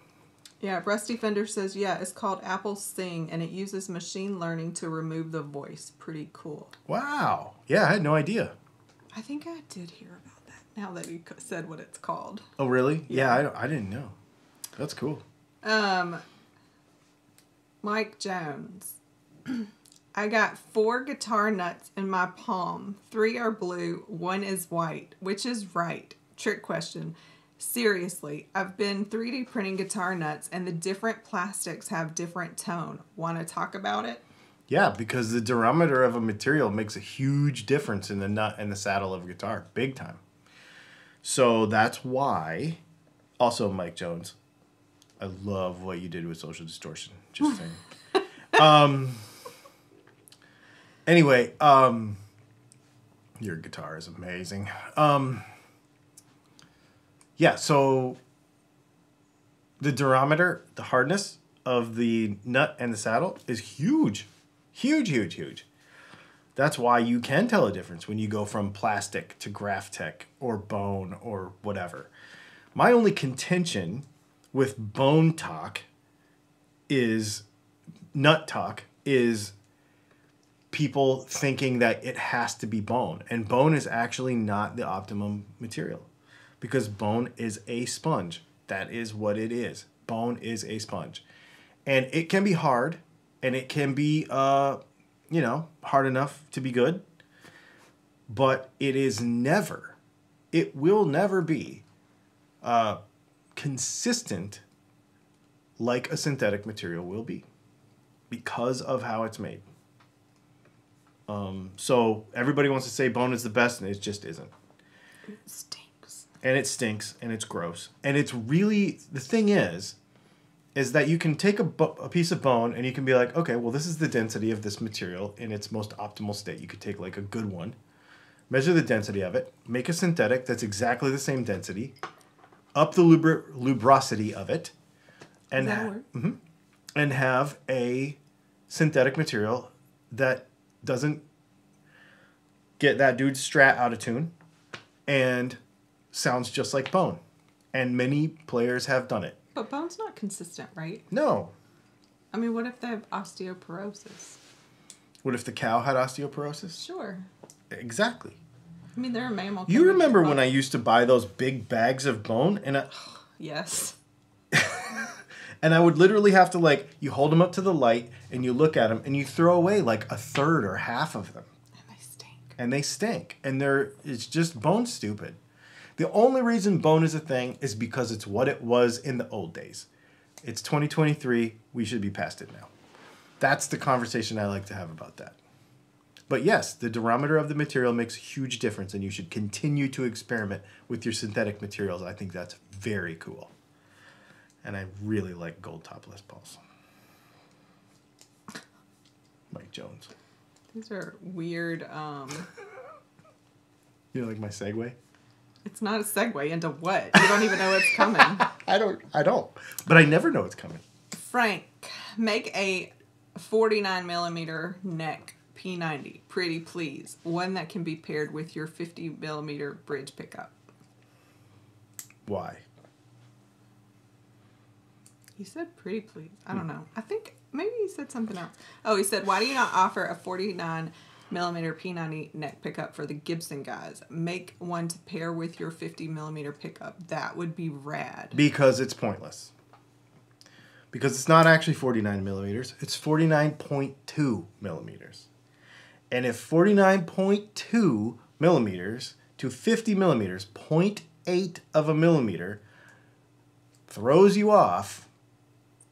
Yeah, Rusty Fender says, yeah, it's called Apple Sing and it uses machine learning to remove the voice. Pretty cool. Wow. Yeah, I had no idea. I think I did hear about that now that you said what it's called. Oh, really? Yeah, Yeah. I, I didn't know. That's cool. Um, Mike Jones. (clears throat) I got four guitar nuts in my palm. Three are blue, one is white. Which is right? Trick question. Seriously, I've been 3D printing guitar nuts and the different plastics have different tone. Want to talk about it? Yeah, because the durometer of a material makes a huge difference in the nut and the saddle of a guitar, big time. So that's why, also Mike Jones, I love what you did with social distortion. Just saying. (laughs) um. Anyway, um, your guitar is amazing. Um. Yeah, so the durometer, the hardness of the nut and the saddle is huge. Huge, huge, huge. That's why you can tell a difference when you go from plastic to Graph Tech or bone or whatever. My only contention with bone talk is nut talk is people thinking that it has to be bone and bone is actually not the optimum material because bone is a sponge. That is what it is. Bone is a sponge. And it can be hard and it can be uh you know hard enough to be good but it is never it will never be uh consistent like a synthetic material will be because of how it's made. Um so everybody wants to say bone is the best and it just isn't. And it stinks and it's gross and it's really the thing is is that you can take a, bo- a piece of bone and you can be like okay well this is the density of this material in its most optimal state you could take like a good one measure the density of it make a synthetic that's exactly the same density up the lubri- lubrosity of it and Is that a ha- word? Mm-hmm, and have a synthetic material that doesn't get that dude's strat out of tune and sounds just like bone. And many players have done it. But bone's not consistent, right? No. I mean, what if they have osteoporosis? What if the cow had osteoporosis? Sure. Exactly. I mean, they're a mammal. You remember when I used to buy those big bags of bone and I, (sighs) Yes. (laughs) And I would literally have to like you hold them up to the light and you look at them and you throw away like a third or half of them And they stink. and they stink and they're it's just bone stupid. The only reason bone is a thing is because it's what it was in the old days. It's 2023, we should be past it now. That's the conversation I like to have about that. But yes, the durometer of the material makes a huge difference and you should continue to experiment with your synthetic materials. I think that's very cool. And I really like gold top Les Pauls. Mike Jones. These are weird. Um, (laughs) You know, like my segue? It's not a segue into what? You don't even know what's coming. (laughs) I don't. I don't. But I never know it's coming. Frank, make a 49 millimeter neck P90. Pretty please. One that can be paired with your 50 millimeter bridge pickup. Why? He said pretty please. I don't hmm. know. I think maybe he said something else. Oh, he said, why do you not offer a 49 millimeter P90 neck pickup for the Gibson guys? Make one to pair with your 50 millimeter pickup. That would be rad. Because it's pointless. Because it's not actually 49 millimeters. It's 49.2 millimeters. And if 49.2 millimeters to 50 millimeters, 0.8 of a millimeter, throws you off,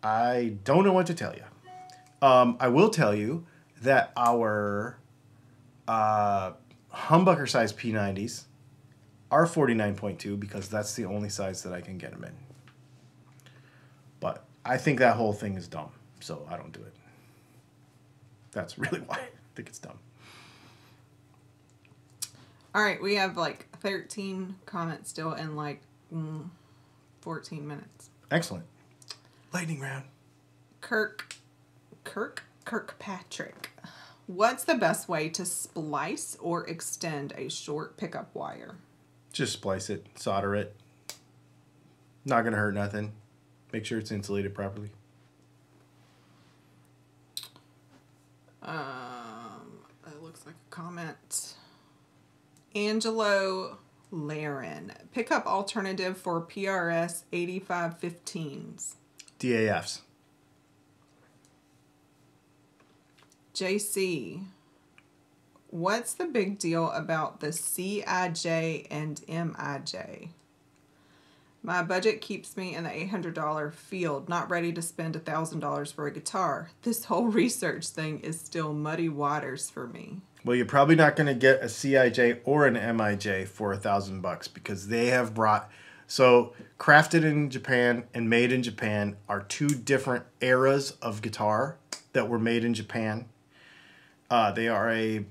I don't know what to tell you. Um, I will tell you that our uh, humbucker size P90s are 49.2 because that's the only size that I can get them in. But I think that whole thing is dumb, so I don't do it. That's (laughs) really why I think it's dumb. All right, we have like 13 comments still in like mm, 14 minutes. Excellent. Lightning round. Kirk, Kirk, Kirkpatrick. What's the best way to splice or extend a short pickup wire? Just splice it, solder it. Not gonna hurt nothing. Make sure it's insulated properly. Um, it looks like a comment. Angelo Laren. Pickup alternative for PRS 8515s. DAFs. JC. What's the big deal about the CIJ and MIJ? My budget keeps me in the $800 field, not ready to spend $1,000 for a guitar. This whole (laughs) research thing is still muddy waters for me. Well, you're probably not going to get a CIJ or an MIJ for a thousand bucks because they have brought. So, crafted in Japan and made in Japan are two different eras of guitar that were made in Japan. Uh, they are a,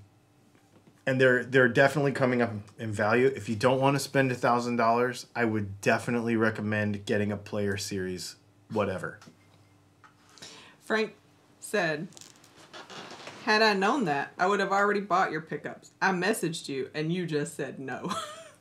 and they're they're definitely coming up in value. If you don't want to spend a thousand dollars, I would definitely recommend getting a Player Series, whatever. Frank said, Had I known that, I would have already bought your pickups. I messaged you and you just said no.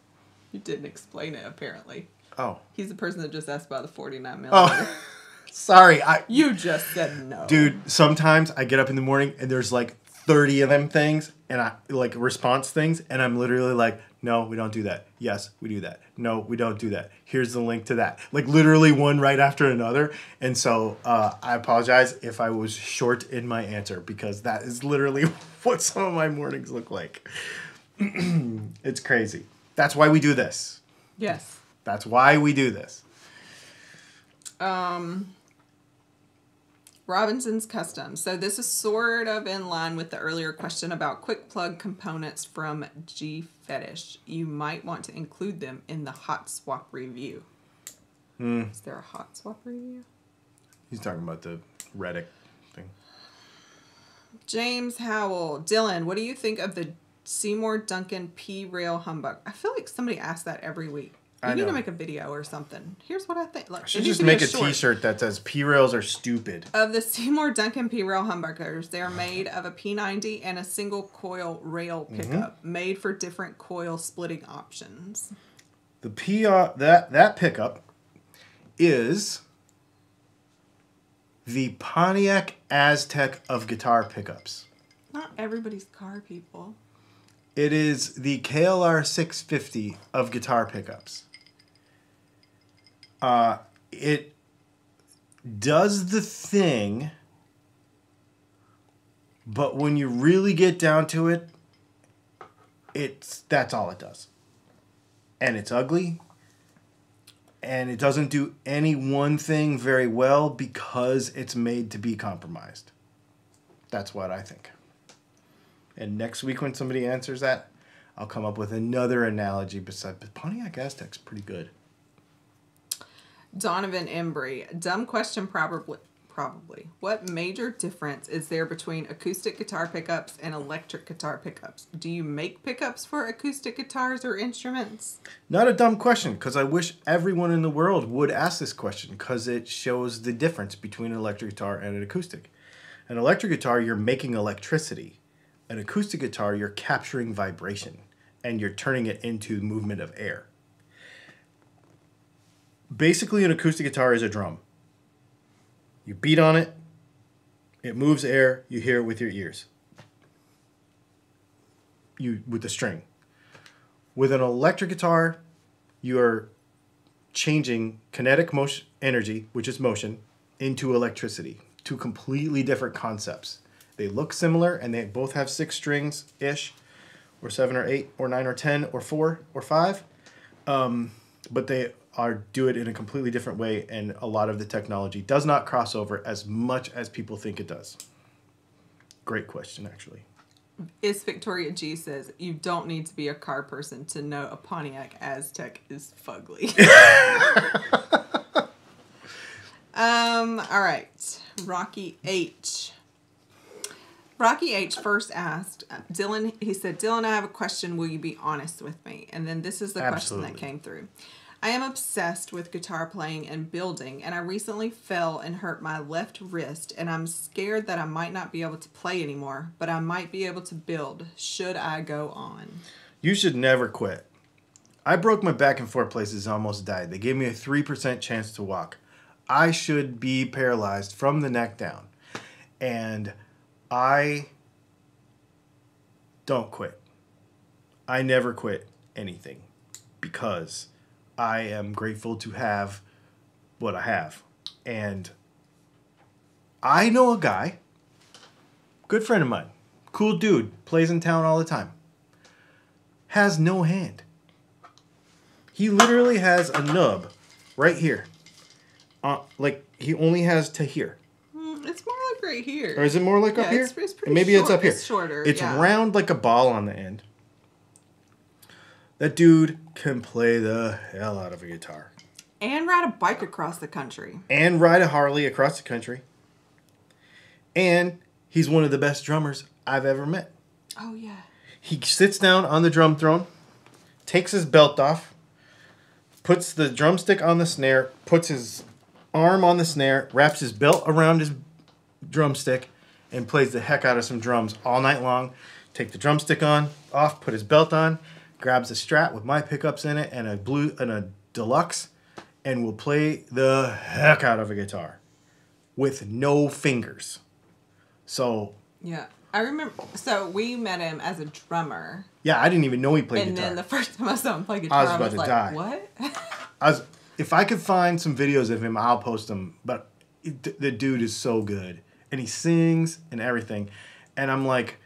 (laughs) you didn't explain it, apparently. Oh, He's the person that just asked about the 49 millimeter. oh, (laughs) sorry. I You just said no. dude sometimes i get up in the morning and there's like 30 of them things and i like response things and i'm literally like no we don't do that. Yes we do that. No we don't do that. Here's the link to that. Like literally one right after another and so uh, i apologize if i was short in my answer because that is literally (laughs) what some of my mornings look like. (clears throat) It's crazy. That's why we do this. Yes. that's why we do this. Um, Robinson's Custom. So this is sort of in line with the earlier question about quick plug components from G Fetish. You might want to include them in the hot swap review. Hmm. Is there a hot swap review? he's talking about the Reddick thing James Howell. Dylan, what do you think of the Seymour Duncan P Rail Humbug? I feel like somebody asks that every week. You I need know. to make a video or something. Here's what I think. Look, I should just make a short. t-shirt that says P-rails are stupid. Of the Seymour Duncan P rail humbuckers, they are made of a P90 and a single coil rail Mm-hmm. pickup, made for different coil splitting options. The P uh, that that pickup is the Pontiac Aztek of guitar pickups. Not everybody's car people. It is the KLR 650 of guitar pickups. Uh, it does the thing, but when you really get down to it, it's that's all it does. And it's ugly. And it doesn't do any one thing very well because it's made to be compromised. That's what I think. And next week when somebody answers that, I'll come up with another analogy besides but Pontiac Aztek's pretty good. Donovan Embry, dumb question probably probably. What major difference is there between acoustic guitar pickups and electric guitar pickups? Do you make pickups for acoustic guitars or instruments? Not a dumb question because I wish everyone in the world would ask this question because it shows the difference between an electric guitar and an acoustic. An electric guitar, you're making electricity. An acoustic guitar, you're capturing vibration and you're turning it into movement of air. Basically, an acoustic guitar is a drum. You beat on it, it moves air, you hear it with your ears. You with the string. With an electric guitar, you are changing kinetic motion energy, which is motion, into electricity. Two completely different concepts. They look similar and they both have six strings ish, or seven or eight or nine or ten or four or five. Um, but they are do it in a completely different way and a lot of the technology does not cross over as much as people think it does. Great question actually. Is Victoria G says you don't need to be a car person to know a Pontiac Aztek is fugly. (laughs) um, all right. Rocky H. Rocky H first asked uh, Dylan, he said, Dylan, I have a question. Will you be honest with me? And then this is the question that came through. I am obsessed with guitar playing and building, and I recently fell and hurt my left wrist, and I'm scared that I might not be able to play anymore, but I might be able to build. Should I go on? You should never quit. I broke my back in four places and almost died. They gave me a 3% chance to walk. I should be paralyzed from the neck down. And I don't quit. I never quit anything because I am grateful to have what I have. And I know a guy, good friend of mine, cool dude, plays in town all the time, has no hand. He literally has a nub right here. Uh, like he only has to here. Mm, it's more like right here. Or is it more like Yeah, up here? it's- it's pretty Maybe it's up here. It's shorter, It's yeah. round like a ball on the end. That dude can play the hell out of a guitar And ride a bike across the country. and ride a Harley across the country. And he's one of the best drummers I've ever met. Oh, yeah. He sits down on the drum throne, takes his belt off, puts the drumstick on the snare, puts his arm on the snare, wraps his belt around his drumstick, and plays the heck out of some drums all night long. Take the drumstick on, off, put his belt on, grabs a strat with my pickups in it and a blue and a deluxe, and will play the heck out of a guitar with no fingers. So Yeah. I remember. So we met him as a drummer. yeah, I didn't even know he played and guitar. then the first time I saw him play guitar, I was I about was to like, die. what? I was, if I could find some videos of him, I'll post them. But it, the dude is so good, and he sings and everything, and I'm like,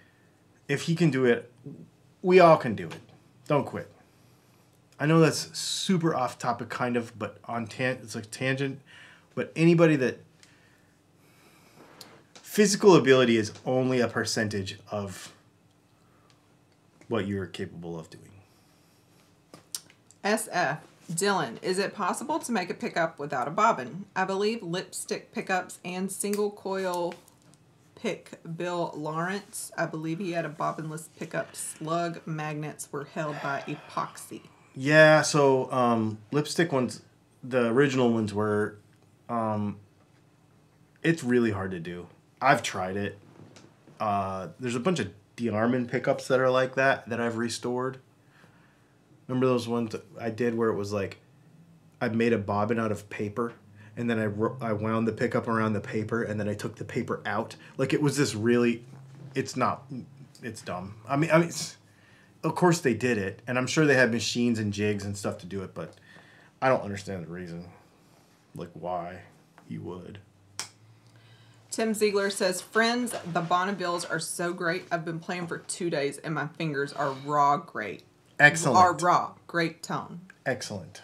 if he can do it, we all can do it. Don't quit. I know that's super off topic, kind of, but on tan, it's like tangent. But anybody that physical ability is only a percentage of what you're capable of doing. SF. Dylan, is it possible to make a pickup without a bobbin? I believe lipstick pickups and single coil pick Bill Lawrence. I believe he had a bobbinless pickup. Slug magnets were held by epoxy. Yeah, so um, lipstick ones, the original ones were, um, it's really hard to do. I've tried it. Uh, there's a bunch of DeArmond pickups that are like that that I've restored. Remember those ones I did where it was like, I made a bobbin out of paper, and then I I wound the pickup around the paper, and then I took the paper out. Like it was this really, it's not, it's dumb. I mean, I mean. Of course they did it, and I'm sure they had machines and jigs and stuff to do it, but I don't understand the reason, like why you would. Tim Ziegler says, Friends, the Bonnevilles are so great. I've been playing for two days and my fingers are raw great. Excellent. Are raw. Great tone. Excellent.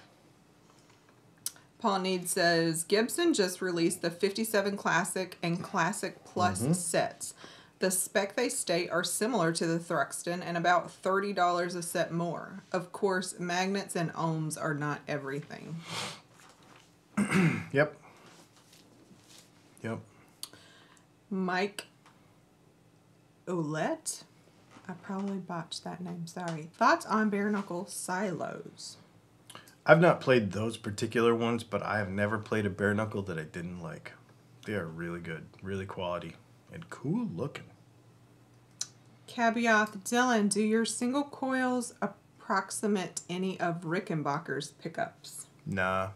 Paul Need says Gibson just released the 57 Classic and Classic Plus mm-hmm. sets. The spec they state are similar to the Thruxton and about $30 a set more. Of course, magnets and ohms are not everything. Yep. Yep. Mike Ouellette? I probably botched that name, sorry. Thoughts on bare knuckle silos? I've not played those particular ones, but I have never played a bare knuckle that I didn't like. They are really good, really quality, and cool looking. Caveat Dylan, do your single coils approximate any of Rickenbacker's pickups? Nah.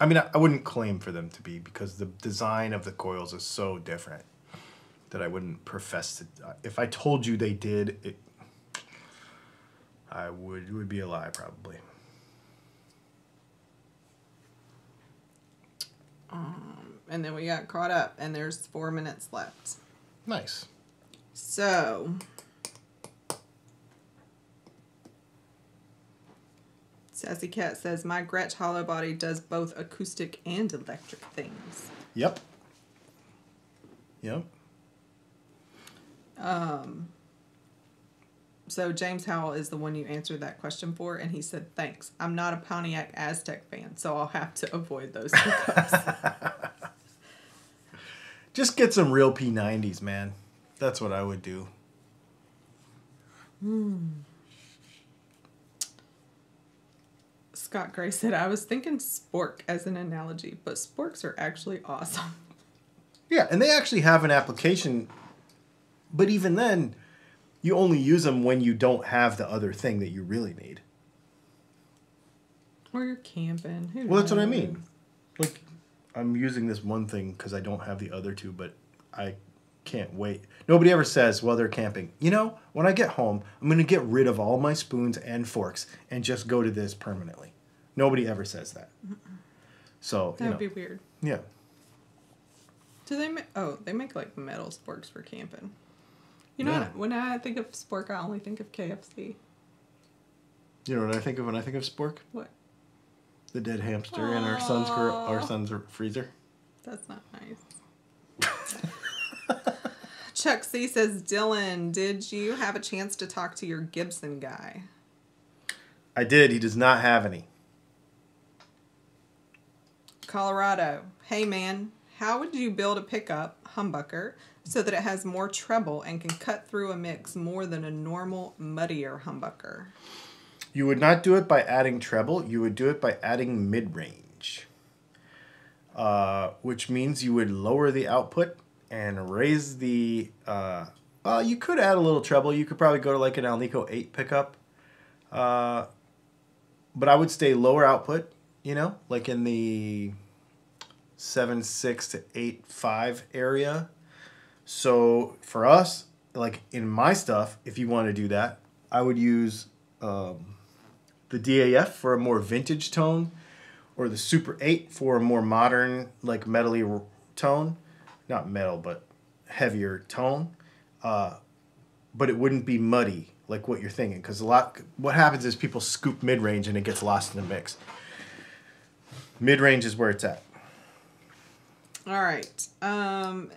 I mean, I, I wouldn't claim for them to be because the design of the coils is so different that I wouldn't profess to. Uh, if I told you they did, it, I would it would be a lie probably. Um, and then we got caught up, and there's four minutes left. Nice. So, Sassy Cat says, My Gretsch Hollow Body does both acoustic and electric things. Yep. Yep. Um, so, James Howell is the one you answered that question for, and he said, Thanks. I'm not a Pontiac Aztek fan, so I'll have to avoid those. (laughs) Just get some real P90s, man. That's what I would do. Hmm. Scott Gray said, I was thinking spork as an analogy, but sporks are actually awesome. Yeah, and they actually have an application, but even then, you only use them when you don't have the other thing that you really need. Or you're camping. Who Well, that's what I mean. Like, I'm using this one thing because I don't have the other two, but I can't wait. Nobody ever says while they're camping, you know, when I get home, I'm going to get rid of all my spoons and forks and just go to this permanently. Nobody ever says that. So, That you would know, be weird. yeah. Do they make? Oh, they make like metal sporks for camping. You know, Yeah. when I think of spork, I only think of KFC. You know what I think of when I think of spork? What? The dead hamster in our son's gr- our son's freezer. That's not nice. (laughs) Chuck C says, Dylan, did you have a chance to talk to your Gibson guy? I did. He does not have any. Colorado, hey man, how would you build a pickup humbucker so that it has more treble and can cut through a mix more than a normal muddier humbucker? You would not do it by adding treble. You would do it by adding mid range, uh, which means you would lower the output and raise the. Uh, well, you could add a little treble. You could probably go to like an Alnico 8 pickup. Uh, but I would stay lower output, you know, like in the 7.6 to 8.5 area. So for us, like in my stuff, if you want to do that, I would use um, the DAF for a more vintage tone, or the Super 8 for a more modern, like metally tone. Not metal, but heavier tone. Uh, but it wouldn't be muddy like what you're thinking, because a lot. What happens is people scoop mid range and it gets lost in the mix. Mid range is where it's at. All right. Um,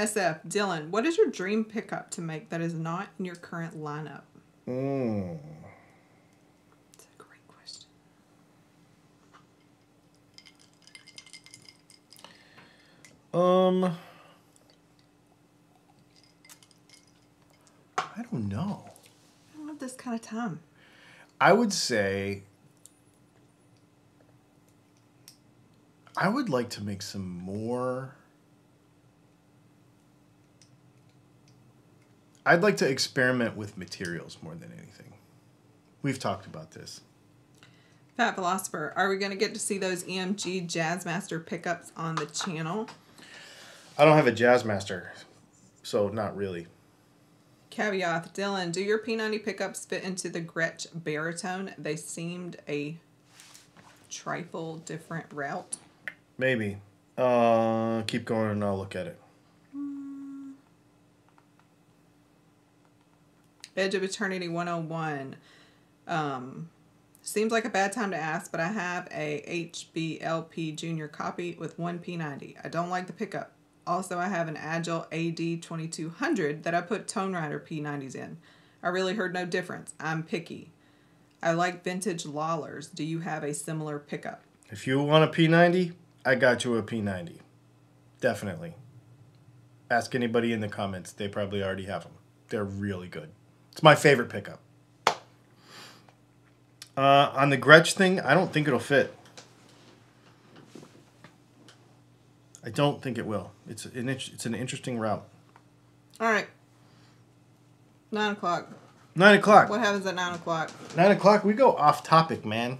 SF, Dylan, what is your dream pickup to make that is not in your current lineup? Mm. That's a great question. Um, I don't know. I don't have this kind of time. I would say I would like to make some more. I'd like to experiment with materials more than anything. We've talked about this. Fat Philosopher, are we going to get to see those EMG Jazzmaster pickups on the channel? I don't have a Jazzmaster, so not really. Caveat, Dylan, do your P90 pickups fit into the Gretsch baritone? They seemed a trifle different route. Maybe. Uh, keep going and I'll look at it. Edge of Eternity 101. Um, seems like a bad time to ask, but I have a HBLP junior copy with one P90. I don't like the pickup. Also, I have an Agile AD 2200 that I put Tonerider P90s in. I really heard no difference. I'm picky. I like vintage Lollars. Do you have a similar pickup? If you want a P90, I got you a P90. Definitely. Ask anybody in the comments. They probably already have them. They're really good. It's my favorite pickup. Uh, on the Gretsch thing, I don't think it'll fit. I don't think it will. It's an it's an interesting route. All right. Nine o'clock. Nine o'clock. What happens at nine o'clock? Nine o'clock. We go off topic, man.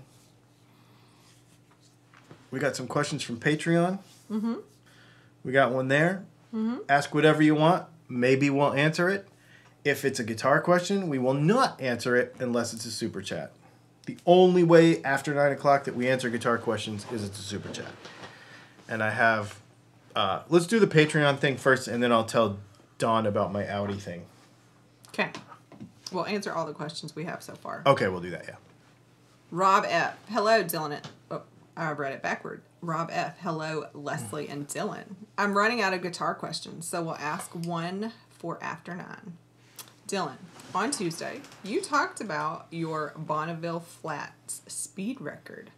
We got some questions from Patreon. Mm-hmm. We got one there. Mm-hmm. Ask whatever you want. Maybe we'll answer it. If it's a guitar question, we will not answer it unless it's a super chat. The only way after nine o'clock that we answer guitar questions is it's a super chat. And I have. Uh, let's do the Patreon thing first, and then I'll tell Dawn about my Audi thing. Okay. We'll answer all the questions we have so far. Okay, we'll do that. Yeah. Rob F. Hello, Dylan. Oh, I read it backward. Rob F. Hello, Leslie and Dylan. I'm running out of guitar questions, so we'll ask one for after nine. Dylan, on Tuesday, you talked about your Bonneville Flats speed record.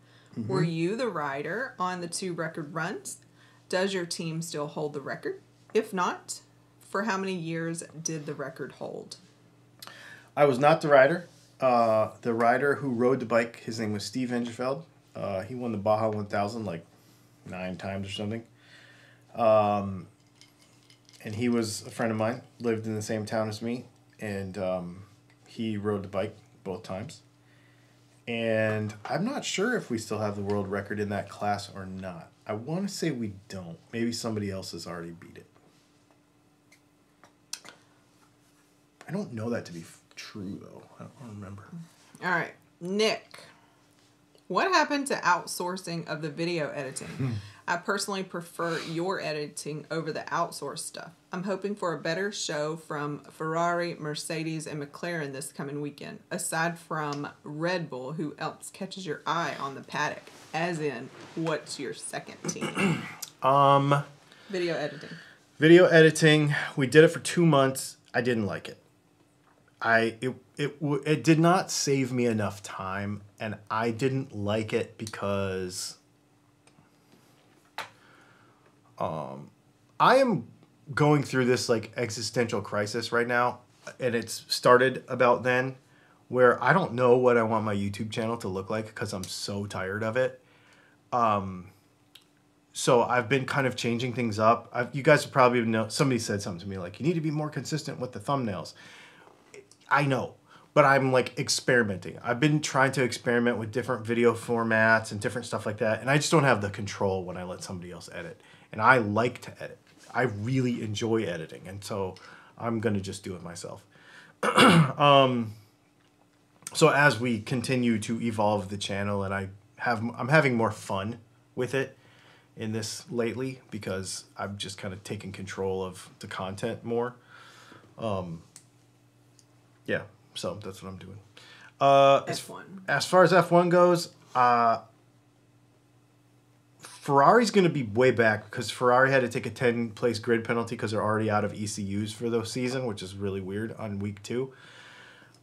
Were you the rider on the two record runs? Does your team still hold the record? If not, for how many years did the record hold? I was not the rider. Uh, the rider who rode the bike, his name was Steve Hengeveld. Uh, he won the Baja 1000 like nine times or something. Um, and he was a friend of mine, lived in the same town as me, and um, he rode the bike both times. And I'm not sure if we still have the world record in that class or not. I want to say we don't. Maybe somebody else has already beat it. I don't know that to be f- true, though. I don't remember. All right, Nick. What happened to outsourcing of the video editing? I personally prefer your editing over the outsourced stuff. I'm hoping for a better show from Ferrari, Mercedes, and McLaren this coming weekend, aside from Red Bull, who else catches your eye on the paddock? As in, what's your second team? (clears throat) Um, Video editing. video editing. We did it for two months. I didn't like it. I it it it did not save me enough time, and I didn't like it because um I am going through this like existential crisis right now, and it's started about then, where I don't know what I want my YouTube channel to look like because I'm so tired of it. Um, so I've been kind of changing things up. I've, you guys have probably know somebody said something to me like you need to be more consistent with the thumbnails. I know, but I'm like experimenting. I've been trying to experiment with different video formats and different stuff like that, and I just don't have the control when I let somebody else edit. And I like to edit. I really enjoy editing, and so I'm gonna just do it myself. (clears throat) um, so as we continue to evolve the channel, and I have I'm having more fun with it in this lately because I've just kind of taken control of the content more. Um, yeah, so that's what I'm doing. Uh, as, F1. as far as F1 goes, uh, Ferrari's going to be way back because Ferrari had to take a 10 place grid penalty because they're already out of ECUs for the season, which is really weird on week two.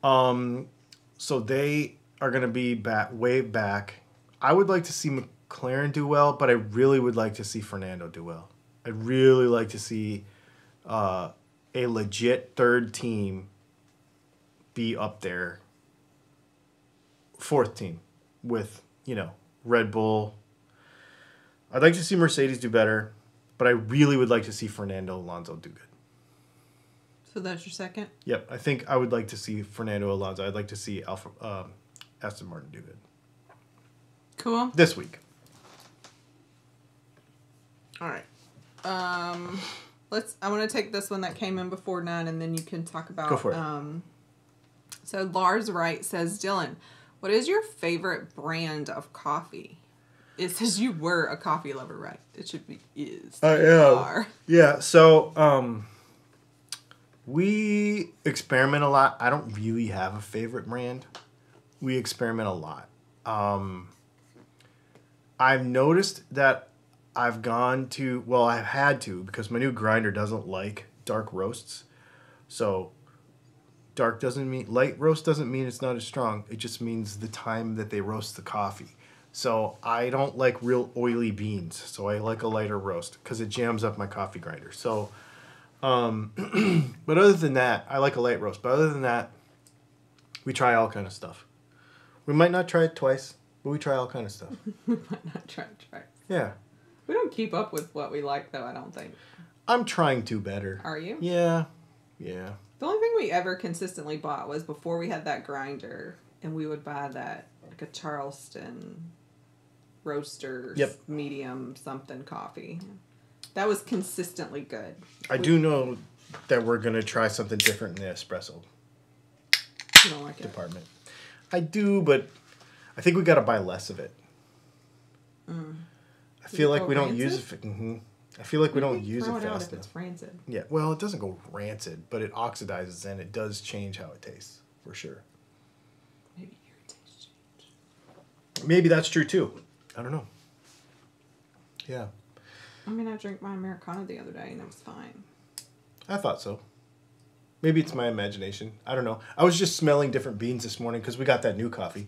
Um, so they are going to be back way back. I would like to see McLaren do well, but I really would like to see Fernando do well. I'd really like to see uh, a legit third team be up there, fourth team with you know Red Bull. I'd like to see Mercedes do better, but I really would like to see Fernando Alonso do good. So that's your second? Yep, I think I would like to see Fernando Alonso. I'd like to see Alpha um, Aston Martin do good Cool. this week. All right. Um, let's. I want to take this one that came in before nine, and then you can talk about. Go for it. Um, so Lars Wright says, Dylan, what is your favorite brand of coffee? It says you were a coffee lover, right? It should be is. I am. Are. Yeah, so um, We experiment a lot. I don't really have a favorite brand. We experiment a lot. Um, I've noticed that I've gone to, well, I've had to because my new grinder doesn't like dark roasts. So dark doesn't mean, light roast doesn't mean it's not as strong. It just means the time that they roast the coffee. So I don't like real oily beans. So I like a lighter roast because it jams up my coffee grinder. So, um, (clears throat) but other than that, I like a light roast. But other than that, we try all kind of stuff. We might not try it twice, but we try all kind of stuff. (laughs) we might not try it twice. Yeah, We don't keep up with what we like, though. I don't think. I'm trying to better. Are you? Yeah, yeah. The only thing we ever consistently bought was before we had that grinder, and we would buy that like a Charleston roaster Yep. medium something coffee. That was consistently good. I do know that we're gonna try something different in the espresso You don't like it? department. I do, but I think we gotta buy less of it. I Mm. Does feel like we don't use it. hmm I feel like we don't use it it fast enough. rancid. Yeah, well, it doesn't go rancid, but it oxidizes and it does change how it tastes for sure. Maybe your taste change. Maybe that's true too. I don't know. Yeah, I mean, I drank my Americano the other day and it was fine. I thought so. Maybe it's my imagination. I don't know. I was just smelling different beans this morning because we got that new coffee.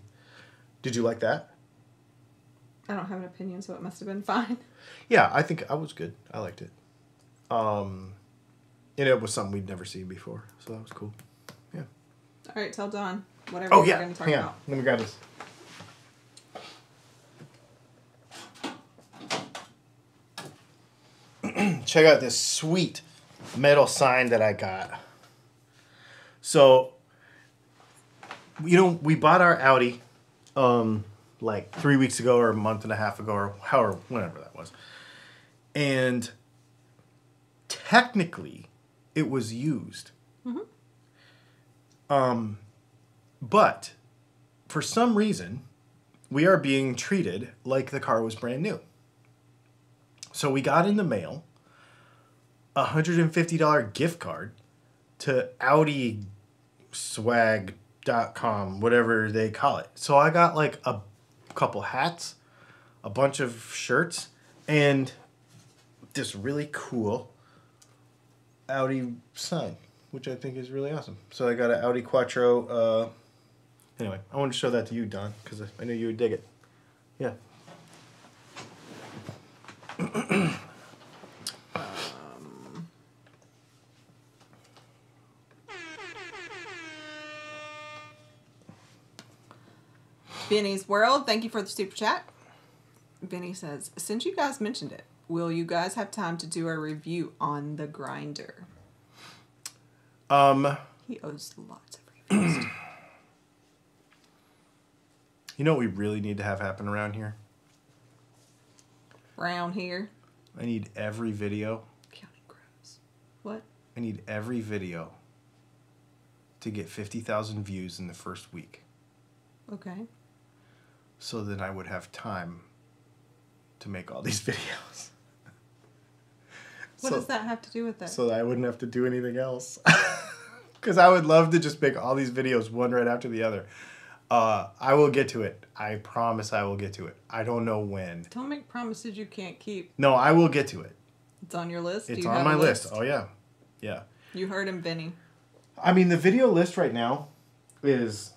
Did you like that? I don't have an opinion, so it must have been fine. (laughs) Yeah, I think I was good. I liked it. Um, and it was something we'd never seen before, so that was cool. Yeah. All right, tell Don whatever Oh we're going to talk Hang on. about. Let me grab this. Check out this sweet metal sign that I got. So, you know, we bought our Audi, um, like three weeks ago or a month and a half ago or however, whenever that was, and technically, it was used. Um, but for some reason, we are being treated like the car was brand new. So we got in the mail a $150 gift card to Audi swag.com, whatever they call it. So I got like a couple hats, a bunch of shirts, and this really cool Audi sign, which I think is really awesome. So I got an Audi Quattro. Uh, anyway, I wanted to show that to you, Don, because I, I knew you would dig it. Yeah. (clears throat) Benny's World, thank you for the super chat. Benny says, since you guys mentioned it, will you guys have time to do a review on the grinder? Um, He owes lots of reviews. (clears throat) you know what we really need to have happen around here? Around here. I need every video. Counting Crows. What? I need every video to get 50,000 views in the first week. Okay. So then I would have time to make all these (laughs) videos. What So- does that have to do with that? so that I wouldn't have to do anything else. (laughs) Because I would love to just make all these videos one right after the other. Uh, I will get to it. I promise I will get to it. I don't know when. Don't make promises you can't keep. No, I will get to it. It's on your list. It's you on my a list. Oh yeah, yeah. You heard him, Benny. I mean, the video list right now is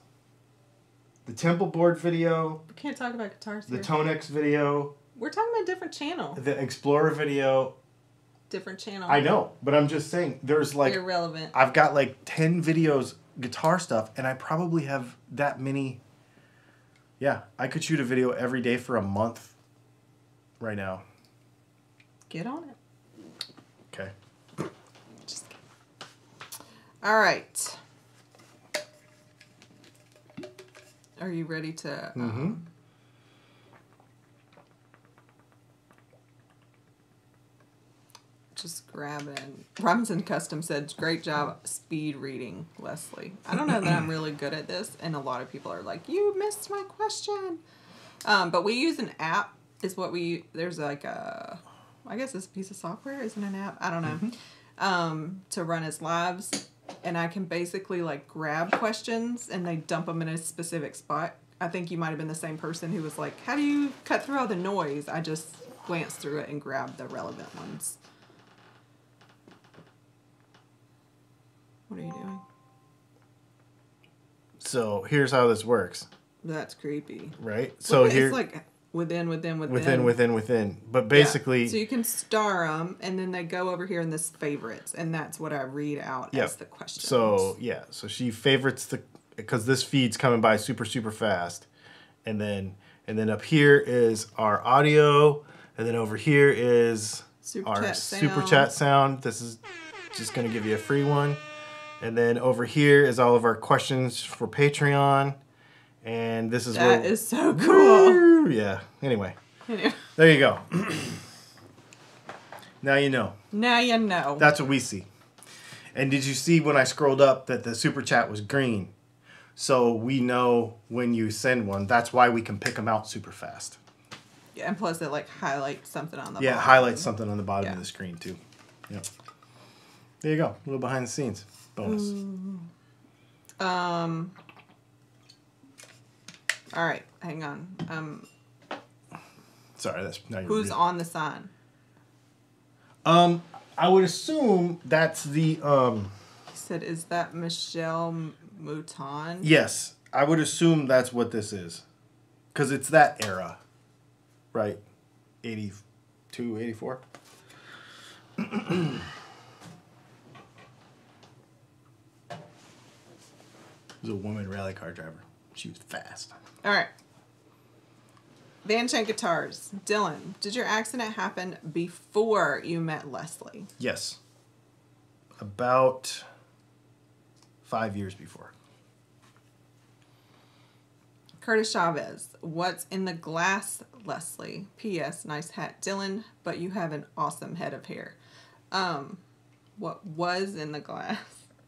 the Temple Board video, We can't talk about guitars the here. Tonex video, We're talking about a different channel. the Explorer video. Different channel. I know, but I'm just saying, there's like Irrelevant. I've got like 10 videos guitar stuff and I probably have that many Yeah, I could shoot a video every day for a month right now. Get on it. Okay. Just kidding. All right. Are you ready to? Mhm. Um, just grabbing. Robinson Custom said, "Great job speed reading, Leslie." I don't know that I'm really good at this, and a lot of people are like, "You missed my question." Um, but we use an app. Is what we there's like a, I guess it's a piece of software. Isn't an app? I don't know. Um, to run as lives, and I can basically like grab questions and they dump them in a specific spot. I think you might have been the same person who was like, "How do you cut through all the noise?" I just glanced through it and grabbed the relevant ones. What are you doing? So here's how this works, That's creepy. right? So here, it's like within, within, within, within, within, within. But Yeah. basically, So you can star them, and then they go over here in this favorites, and that's what I read out Yep. as the question. So yeah, so she favorites the because this feed's coming by super super fast, and then and then up here is our audio, and then over here is Super our chat super sound. chat sound. This is just gonna give you a free one, and then over here is all of our questions for Patreon, and this is that where is so cool. Yeah. Anyway, Anyway, there you go. (clears throat) now you know. now you know. That's what we see. And did you see when I scrolled up that the super chat was green? So we know when you send one. That's why we can pick them out super fast. Yeah, and plus it like highlights something on the Yeah, bottom. highlights something on the bottom Yeah. of the screen too. Yep. There you go. A little behind the scenes bonus. Um. All right, hang on. Um, Sorry, that's not your who's real- on the sign? Um, I would assume that's the um. He said, "Is that Michelle Mouton?" Yes, I would assume that's what this is, because it's that era, right? 82, 84? (clears throat) was a woman rally car driver. She was fast. All right. Van Chant Guitars. Dylan, did your accident happen before you met Leslie? Yes. About five years before. Curtis Chavez, what's in the glass, Leslie? P.S. Nice hat, Dylan, but you have an awesome head of hair. Um, what was in the glass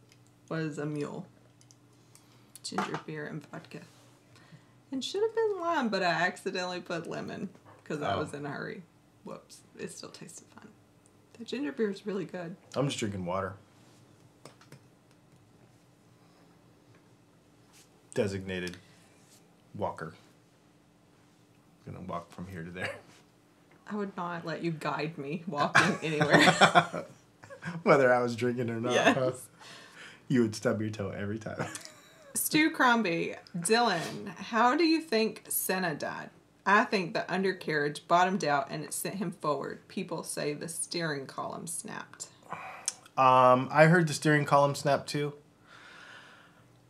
(laughs) was a mule, ginger beer, and vodka. And should have been lime, but I accidentally put lemon because I Oh. was in a hurry. Whoops. It still tasted fine. The ginger beer is really good. I'm just drinking water. Designated walker. Gonna walk from here to there. I would not let you guide me (laughs) walking anywhere. Whether I was drinking or not. Yes. You would stub your toe every time. Stu Crombie, Dylan, how do you think Senna died? I think the undercarriage bottomed out and it sent him forward. People say the steering column snapped. Um, I heard the steering column snap too.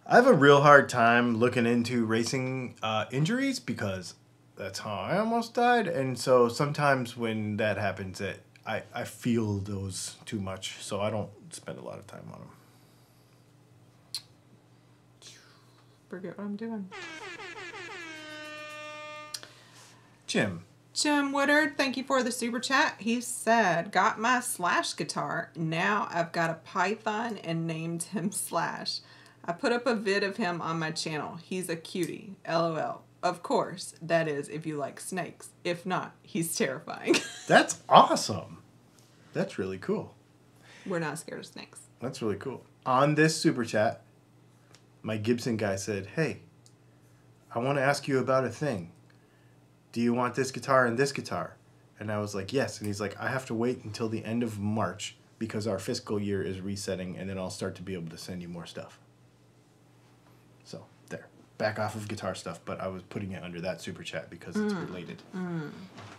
I have a real hard time looking into racing uh, injuries because that's how I almost died, and so sometimes when that happens, it I I feel those too much, so I don't spend a lot of time on them. Forget what I'm doing. Jim, Jim Woodard, thank you for the super chat. He said, Got my Slash guitar. Now I've got a Python and named him Slash. I put up a vid of him on my channel. He's a cutie. LOL. Of course, that is if you like snakes. If not, he's terrifying. (laughs) that's awesome. That's really cool. We're not scared of snakes. That's really cool. On this super chat, my Gibson guy said, Hey, I want to ask you about a thing. Do you want this guitar and this guitar? And I was like, Yes. And he's like, I have to wait until the end of March because our fiscal year is resetting and then I'll start to be able to send you more stuff. So, there. Back off of guitar stuff, but I was putting it under that super chat because it's mm. related.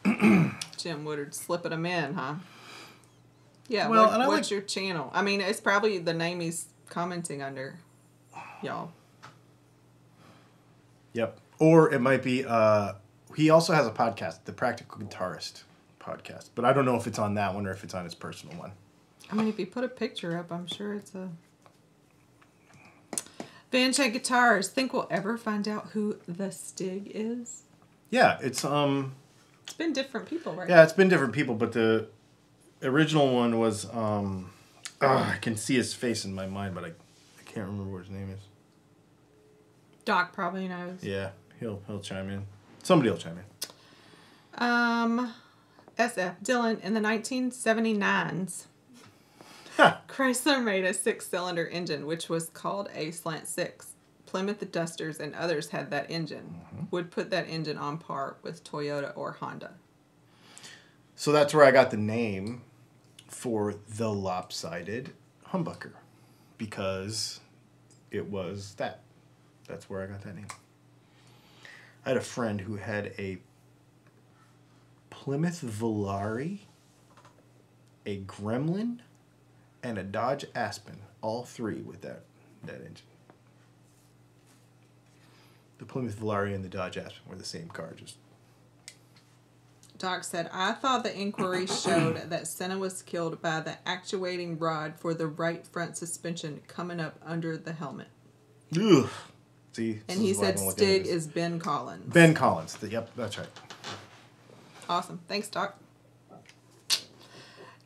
Mm. (clears throat) Jim Woodard slipping them in, huh? Yeah. Well, what- what's like- your channel? I mean, it's probably the name he's commenting under. Y'all. Yep. Or it might be uh he also has a podcast, the Practical Guitarist podcast. But I don't know if it's on that one or if it's on his personal one. I mean, if you put a picture up, I'm sure it's a. Van Chant Guitars. Think we'll ever find out who the Stig is? Yeah, it's um It's been different people, right? yeah, it's been different people, but the original one was um ah, I can see his face in my mind, but I can't remember what his name is. Doc probably knows. Yeah, he'll he'll chime in. Somebody will chime in. Um, SF Dylan in the 1979s. Chrysler made a six cylinder engine, which was called a Slant 6. Plymouth the Dusters and others had that engine. Would put that engine on par with Toyota or Honda. So that's where I got the name for the lopsided humbucker because it was that. That's where I got that name. I had a friend who had a Plymouth Volare, a Gremlin, and a Dodge Aspen, all three with that that engine. The Plymouth Volare and the Dodge Aspen were the same car, just Doc said, I thought the inquiry showed (coughs) that Senna was killed by the actuating rod for the right front suspension coming up under the helmet. ugh. See, And he is why I said don't look into Stig is Ben Collins. Ben Collins. Yep, that's right. Awesome. Thanks, Doc.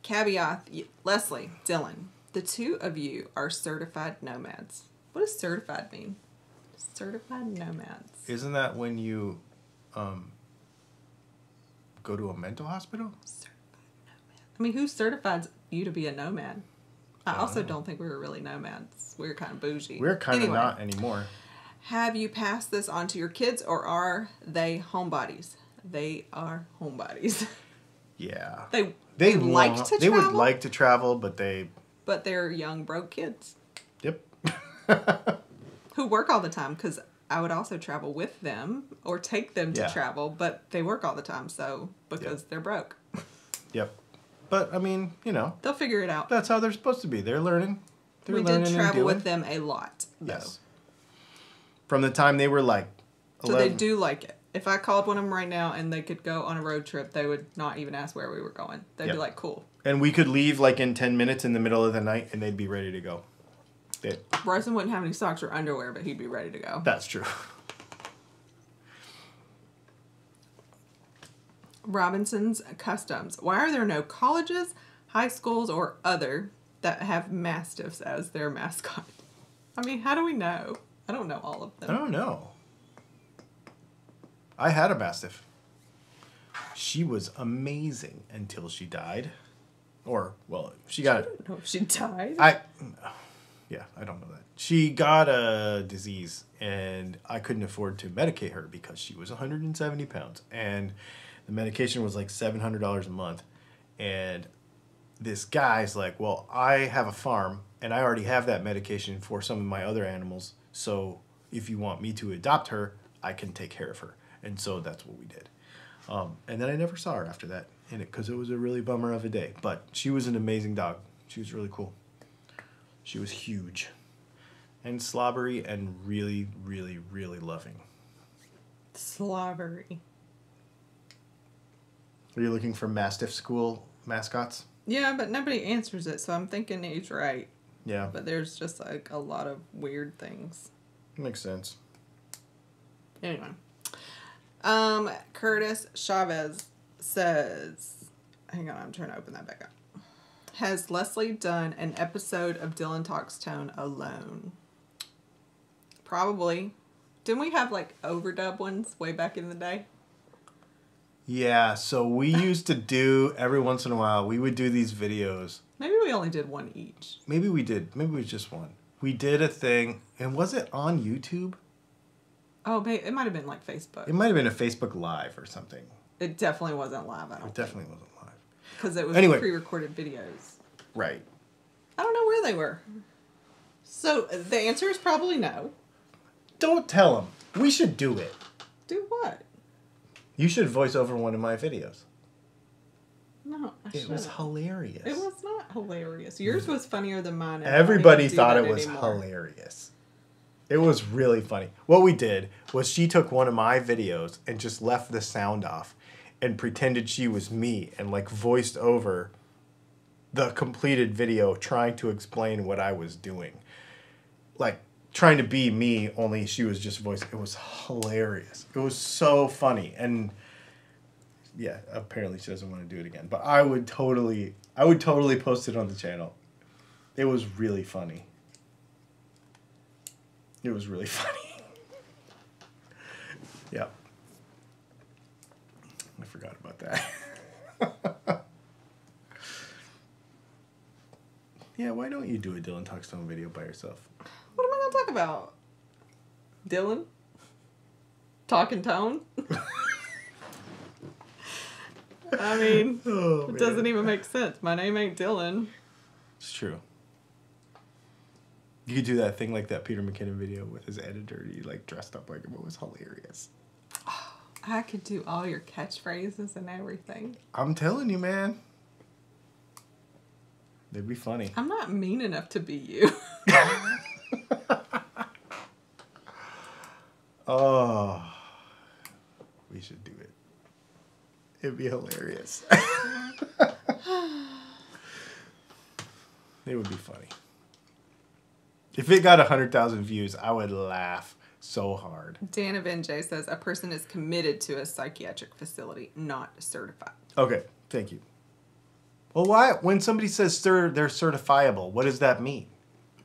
Caveat Leslie, Dylan, the two of you are certified nomads. What does certified mean? Certified nomads. Isn't that when you um, go to a mental hospital? I mean, who certifies you to be a nomad? I also know. don't think we were really nomads. We were kind of bougie. We're kind of not anymore. Have you passed this on to your kids, or are they homebodies? They are homebodies. (laughs) Yeah. they they, like want- to They would like to travel, but they. but they're young broke kids Yep. (laughs) who work all the time. Because I would also travel with them or take them to Yeah. travel, but they work all the time. So because they're broke, Yep. But I mean, you know, they'll figure it out. that's how they're supposed to be. They're learning. They're we learning did travel with them a lot. Though. Yes. From the time they were like. So they do like it. If I called one of them right now and they could go on a road trip, they would not even ask where we were going. They'd Yep. be like, "Cool." And we could leave like in 10 minutes in the middle of the night and they'd be ready to go. They, Bryson wouldn't have any socks or underwear, but he'd be ready to go. that's true. Robinson's Customs. Why are there no colleges, high schools, or other that have mastiffs as their mascot? I mean, how do we know? I don't know all of them. I don't know. I had a Mastiff. She was amazing until she died. Or, well, she got I don't know if she died. I yeah, I don't know that. She got a disease and I couldn't afford to medicate her because she was 170 pounds and the medication was like $700 a month. And this guy's like, "Well, I have a farm and I already have that medication for some of my other animals. So if you want me to adopt her, I can take care of her." And so that's what we did. Um, and then I never saw her after that in it because it was a really bummer of a day. But she was an amazing dog. She was really cool. She was huge and slobbery and really, really, really loving. Slobbery. Are you looking for Mastiff School mascots? Yeah, but nobody answers it, so I'm thinking he's right. Yeah, But there's just like a lot of weird things. makes sense. Anyway. Um, Curtis Chavez says, hang on, I'm trying to open that back up. Has Leslie done an episode of Dylan Talks Tone alone? Probably. Didn't we have like overdub ones way back in the day? Yeah, so we (laughs) used to do every once in a while, we would do these videos. Maybe we only did one each. Maybe we did. Maybe it was just one. We did a thing, and was it on YouTube? Oh, it might have been like Facebook. It might have been a Facebook Live or something. It definitely wasn't live, I don't it definitely wasn't live. Because it was Anyway. pre-recorded videos. Right. I don't know where they were. So the answer is probably no. Don't tell them. We should do it. Do what? You should voice over one of my videos. No, I It was shouldn't. hilarious. It was not hilarious. Yours was funnier than mine. and I don't Everybody even do thought that it was anymore. hilarious. It was really funny. What we did was she took one of my videos and just left the sound off and pretended she was me and like voiced over the completed video trying to explain what I was doing. Like trying to be me, only she was just voice. It was hilarious. It was so funny. And yeah, apparently she doesn't want to do it again. But I would totally I would totally post it on the channel. It was really funny. It was really (laughs) funny. yeah. I forgot about that. (laughs) Yeah, why don't you do a Dylan Talks Tone video by yourself? What am I gonna talk about? Dylan? Talking tone? (laughs) I mean, Oh, it doesn't even make sense. My name ain't Dylan. It's true. You could do that thing like that Peter McKinnon video with his editor. He like dressed up like him. It was hilarious. (sighs) I could do all your catchphrases and everything. I'm telling you, man. They'd be funny. I'm not mean enough to be you. (laughs) Oh, we should do it. It'd be hilarious. (laughs) it would be funny. If it got 100,000 views, I would laugh so hard. Dan J says a person is committed to a psychiatric facility, not certified. Okay, thank you. Well, why? When somebody says sir, they're certifiable, what does that mean?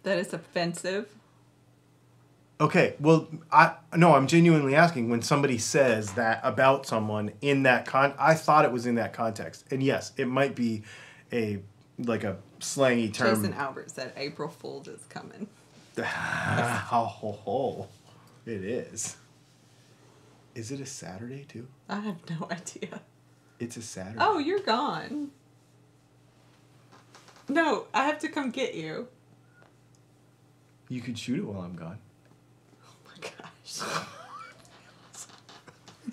That is offensive. Okay, well, I no, I'm genuinely asking when somebody says that about someone in that con. I thought it was in that context, and yes, it might be a like a slangy term. Jason Albert said April Fool's is coming. (laughs) Oh, ho. It is. Is it a Saturday too? I have no (laughs) idea. It's a Saturday. Oh, you're gone. No, I have to come get you. You could shoot it while I'm gone. Oh my gosh.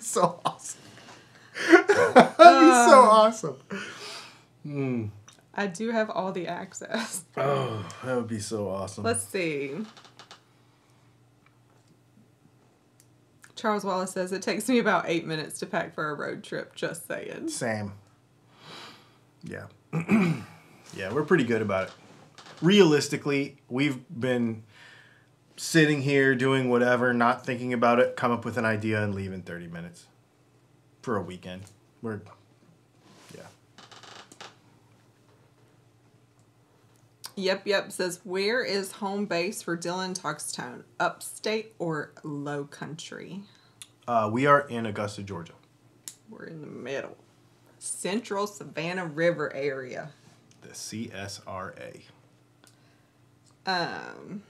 (laughs) so awesome. (laughs) That'd be so awesome. Hmm. I do have all the access. Oh, that would be so awesome. Let's see. Charles Wallace says it takes me about eight minutes to pack for a road trip. Just saying. Same. Yeah. (clears throat) yeah, we're pretty good about it. Realistically, we've been sitting here doing whatever, not thinking about it, come up with an idea and leave in 30 minutes for a weekend. We're, yeah. Yep, yep. Says where is home base for Dylan Talkstone? Upstate or Low Country? Uh, we are in Augusta, Georgia. We're in the middle. Central Savannah River area. The CSRA. Um,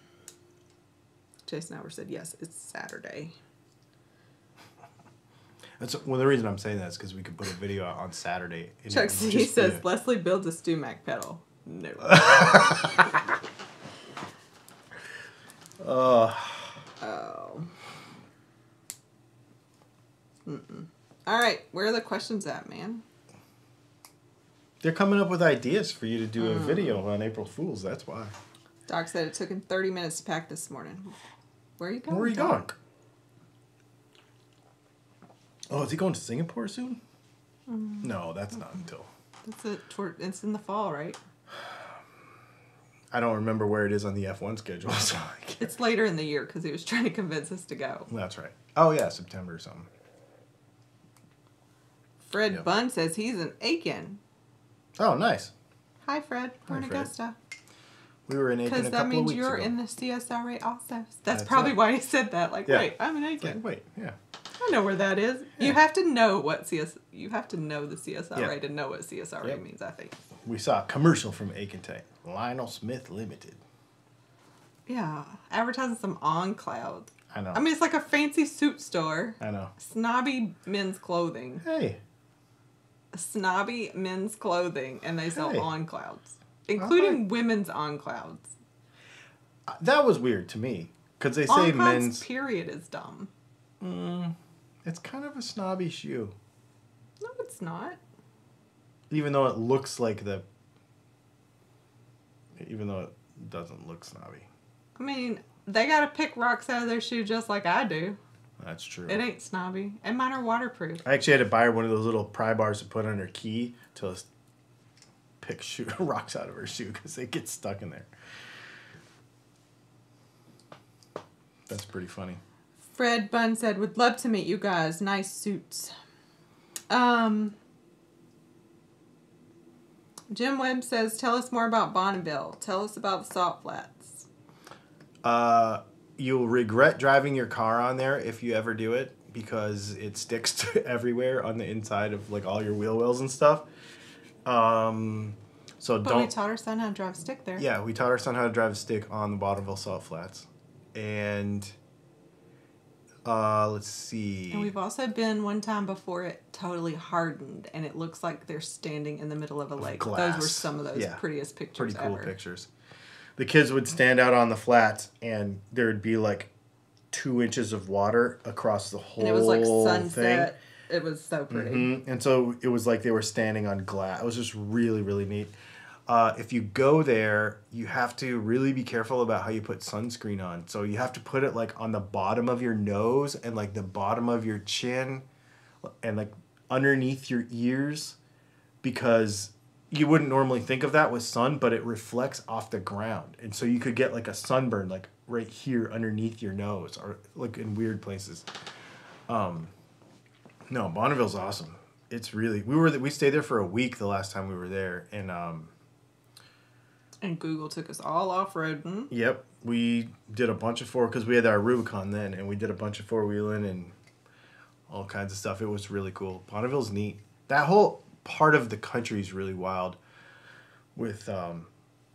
Jason Albert said yes. It's Saturday. That's well. The reason I'm saying that is because we could put a video out on Saturday. Chuck C says a- Leslie builds a StewMac pedal. No. Uh, (laughs) oh. Mm-mm. All right, where are the questions at, man? They're coming up with ideas for you to do a video on April Fools. That's why. Doc said it took him 30 minutes to pack this morning. Where are you going? Where are you going? Oh, is he going to Singapore soon? Mm-hmm. No, that's not until. It's, a, toward, it's in the fall, right? I don't remember where it is on the F1 schedule. (laughs) So. It's later in the year because he was trying to convince us to go. That's right. Oh yeah, September or something. Fred Yep. Bunn says he's in Aiken. Oh, nice. Hi, Fred. We're in Hi, Fred. Augusta. We were in Aiken a Because that couple of means weeks you're ago. in the CSRA also. That's, That's probably right. why he said that. Like, Yeah. wait, I'm in Aiken. like, wait, yeah. I know where that is. You have to know what CS. You have to know the CSRA Yeah. to know what CSRA Yep. means. I think. We saw a commercial from Aiken Tech. Lionel Smith Limited. Yeah, advertising some on cloud. I know. I mean, it's like a fancy suit store. I know. Snobby men's clothing. Hey, Snobby men's clothing, and they sell Hey. on clouds, including women's on clouds. uh, that was weird to me because they say men's. period, is dumb. Mm, it's kind of a snobby shoe, No, it's not. even though it looks like the. Even though it doesn't look snobby. I mean, they gotta pick rocks out of their shoe just like I do. That's true. It ain't snobby, and mine are waterproof. I actually had to buy her one of those little pry bars to put on her key to s- pick (laughs) shoe rocks out of her shoe because they get stuck in there. That's pretty funny. Fred Bunn said, "Would love to meet you guys. Nice suits." Um. Jim Webb says, "Tell us more about Bonneville. Tell us about the salt flats." Uh, you'll regret driving your car on there if you ever do it because it sticks (laughs) to everywhere on the inside of like all your wheel wells and stuff. Um, So But don't. we taught our son how to drive a stick there. yeah, we taught our son how to drive a stick on the Bonneville Salt Flats, and uh, let's see. And we've also been one time before it totally hardened and it looks like they're standing in the middle of a lake. Those were some of those Yeah. prettiest pictures pretty cool ever. pictures. The kids would stand out on the flats, and there would be like two inches of water across the whole And it was like thing. sunset. It was so pretty. Mhm. And so it was like they were standing on glass. It was just really, really neat. Uh, if you go there, you have to really be careful about how you put sunscreen on. So you have to put it like on the bottom of your nose and like the bottom of your chin and like underneath your ears because you wouldn't normally think of that with sun, but it reflects off the ground. And so you could get like a sunburn like right here underneath your nose or like in weird places. Um, no, Bonneville's awesome. It's really we were we stayed there for a week the last time we were there, and um, And Google took us all off roading. yep, we did a bunch of four because we had our Rubicon then, and we did a bunch of four wheeling and all kinds of stuff. It was really cool. Bonneville's neat. That whole part of the country is really wild, with um,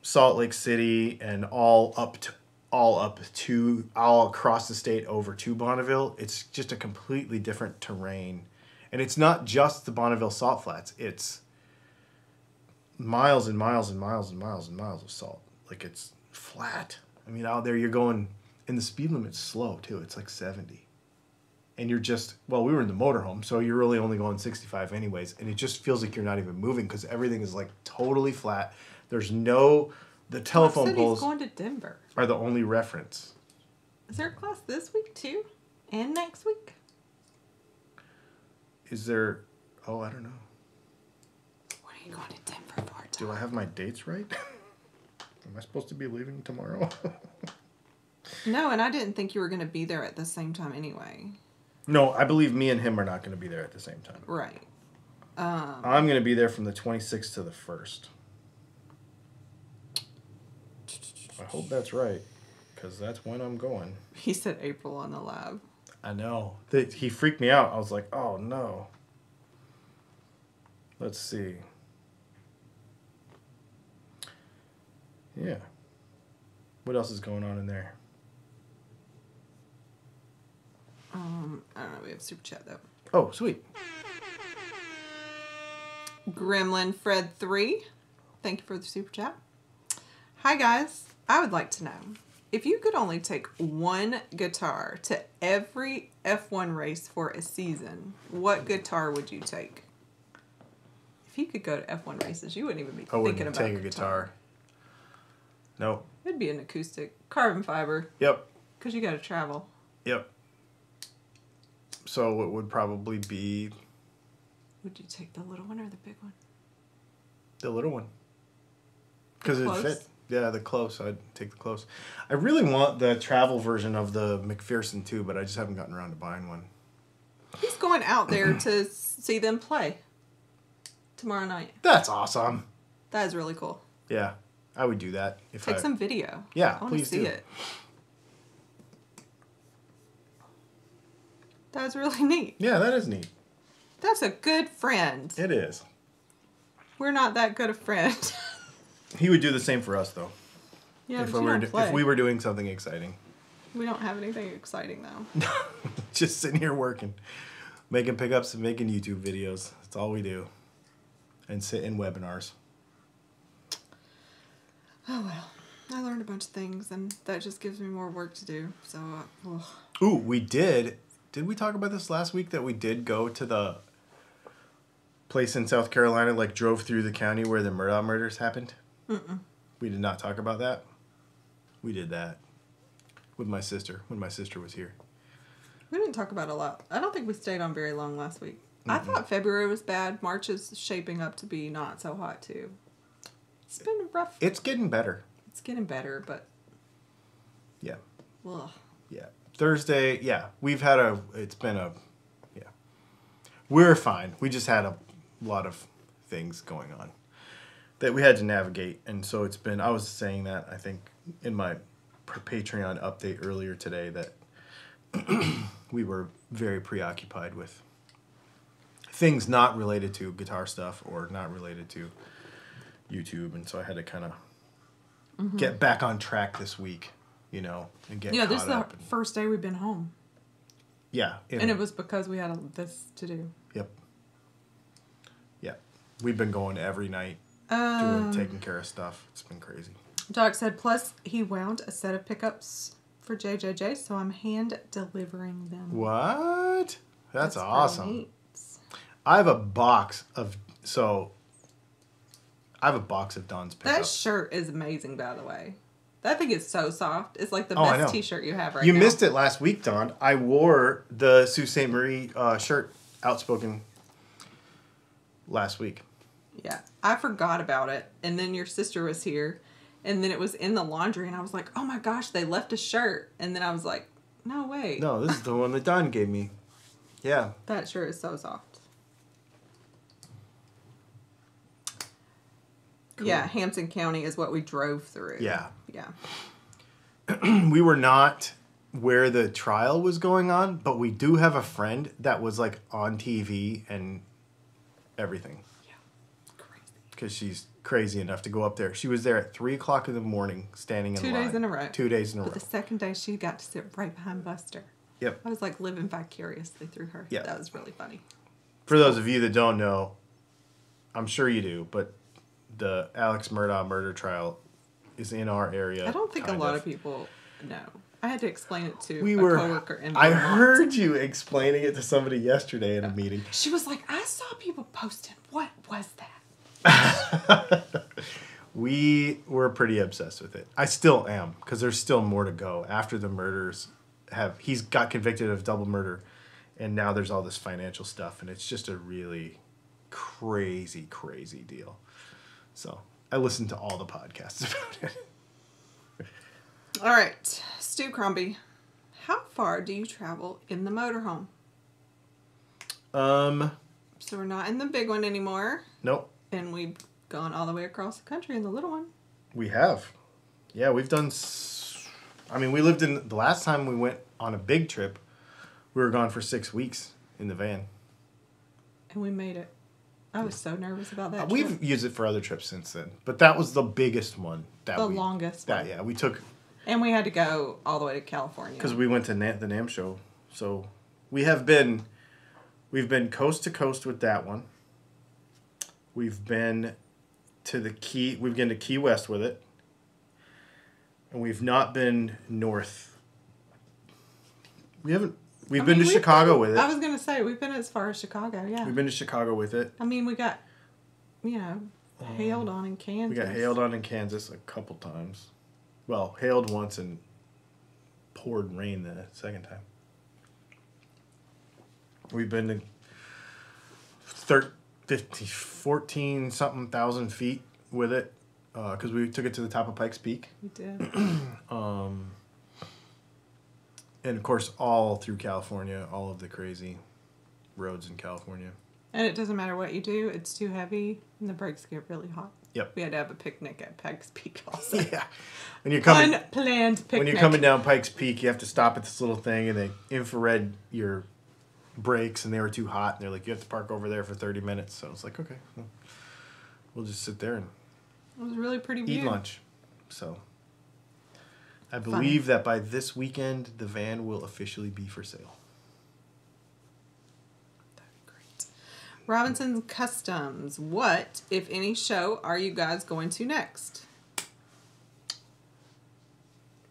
Salt Lake City and all up to all up to all across the state over to Bonneville. It's just a completely different terrain, and it's not just the Bonneville Salt Flats. It's miles and miles and miles and miles and miles of salt. Like it's flat. I mean, out there you're going, and the speed limit's slow too. It's like seventy, and you're just well, we were in the motorhome, so you're really only going sixty five anyways, and it just feels like you're not even moving because everything is like totally flat. There's no the telephone poles going to Denver. are the only reference. Is there a class this week too? And next week? Is there? Oh, I don't know. What are you going to Denver for? Do I have my dates right? (laughs) Am I supposed to be leaving tomorrow? (laughs) No, and I didn't think you were going to be there at the same time anyway. No, I believe me and him are not going to be there at the same time. Right. Um, I'm going to be there from the 26th to the 1st. I hope that's right, because that's when I'm going. he said April on the lab. I know. That he freaked me out. I was like, oh no. Let's see. Yeah. What else is going on in there? Um, I don't know. We have super chat though. Oh, sweet. Gremlin Fred 3. Thank you for the super chat. Hi, guys. I would like to know if you could only take one guitar to every F1 race for a season, what guitar would you take? If you could go to F1 races, you wouldn't even be I wouldn't thinking about take a guitar. No. It'd be an acoustic, carbon fiber, Yep. because you got to travel. Yep. So it would probably be Would you take the little one or the big one? the little one. Because it fit. Yeah, the Klos. I'd take the Klos. I really want the travel version of the McPherson too, but I just haven't gotten around to buying one. He's going out there to see them play tomorrow night. That's awesome. That is really cool. Yeah, I would do that if Take I. some video. Yeah, I please see do. it. That's really (laughs) neat. Yeah, that is neat. That's a good friend. It is. We're not that good a friend. (laughs) He would do the same for us though. yeah, if we were if we were doing something exciting, We don't have anything exciting though. (laughs) just sitting here working, making pickups and making YouTube videos. That's all we do. And sit in webinars. Oh well. I learned a bunch of things, and that just gives me more work to do. So, uh. Ooh, we did. Did we talk about this last week that we did go to the place in South Carolina, like drove through the county where the Murdaugh murders happened? Mm-mm. We did not talk about that. We did that with my sister when my sister was here. we didn't talk about a lot. I don't think we stayed on very long last week. I thought February was bad. March is shaping up to be not so hot too. It's been rough. It's getting better. It's getting better, but Yeah. ugh. Yeah. Thursday, yeah. We've had a it's been a yeah. We're fine. We just had a lot of things going on that we had to navigate and so it's been I was saying that I think in my Patreon update earlier today that (clears throat) we were very preoccupied with things not related to guitar stuff or not related to YouTube, and so I had to kind of mm-hmm. get back on track this week, you know, and get Yeah, this is the and- first day we've been home, yeah, and it was because we had a, this to do. Yep. Yep. We've been going every night, Um, doing taking care of stuff. It's been crazy. Doc said, plus he wound a set of pickups for JJJ, so I'm hand delivering them. What? That's, pretty awesome. I have a box of so. I have a box of Don's That shirt is amazing, by the way. That thing is so soft. It's like the Oh, best. T-shirt you have right you now. You missed it last week, Don. I wore the Sault Ste. Marie uh, shirt, outspoken, last week. Yeah, I forgot about it, and then your sister was here, and then it was in the laundry, and I was like, "Oh my gosh, they left a shirt," and then I was like, "No way, No, this is the one that Don gave me. Yeah. that shirt is so soft." Cool. Yeah, Hampton County is what we drove through. Yeah. Yeah. (clears throat) we were not where the trial was going on, but we do have a friend that was like on TV and everything Crazy. because she's crazy enough to go up there. She was there at three o'clock in the morning, standing in Two line. days in a row. Two days in a row. But the second day, she got to sit right behind Buster. Yep. I was like living vicariously through her. Yeah. that was really funny. For those of you that don't know, I'm sure you do, but the Alex Murdaugh murder trial is in our area. I don't think a lot of people know. I had to explain it to We a were. coworker in I Vermont. heard you explaining it to somebody yesterday in a meeting. She was like, I saw people posting. What was that? (laughs) We were pretty obsessed with it. I still am because there's still more to go after the murders have. He's got convicted of double murder, and now there's all this financial stuff, and it's just a really crazy, crazy deal. So I listened to all the podcasts (laughs) about it. All right, Stu Crombie, how far do you travel in the motorhome? Um, So we're not in the big one anymore, nope, and we've gone all the way across the country in the little one. we have. Yeah, we've done. s- I mean, we lived in the last time we went on a big trip. We were gone for six weeks in the van. And we made it. I was so nervous about that. Uh, We've used it for other trips since then, but that was the biggest one. That the we, longest That one. yeah, we took And we had to go all the way to California. because we went to Na- the NAMM show, so we have been, we've been coast to coast with that one. We've been to the Key. We've been to Key West with it, and we've not been north. We haven't. We've I been mean, to we've Chicago been- with it. I was gonna say we've been as far as Chicago. Yeah. We've been to Chicago with it. I mean, we got, you know, hailed on in Kansas. We got hailed on in Kansas a couple times. Well, hailed once and poured rain the second time. We've been to thir- 50, 14 something thousand feet with it because we took it to the top of Pikes Peak. We did. (clears throat) Um, and of course, all through California, all of the crazy roads in California. and it doesn't matter what you do; it's too heavy, and the brakes get really hot. Yep. We had to have a picnic at Pikes Peak (laughs) also. Yeah. When you're coming. Unplanned picnic. when you're coming down Pikes Peak, you have to stop at this little thing and they infrared your brakes, and they were too hot. And they're like, you have to park over there for 30 minutes. So it's like, okay, well, we'll just sit there and It was really pretty view. eat lunch. So I believe that by this weekend, the van will officially be for sale. Great. Robinson's Customs. What, if any, show are you guys going to next?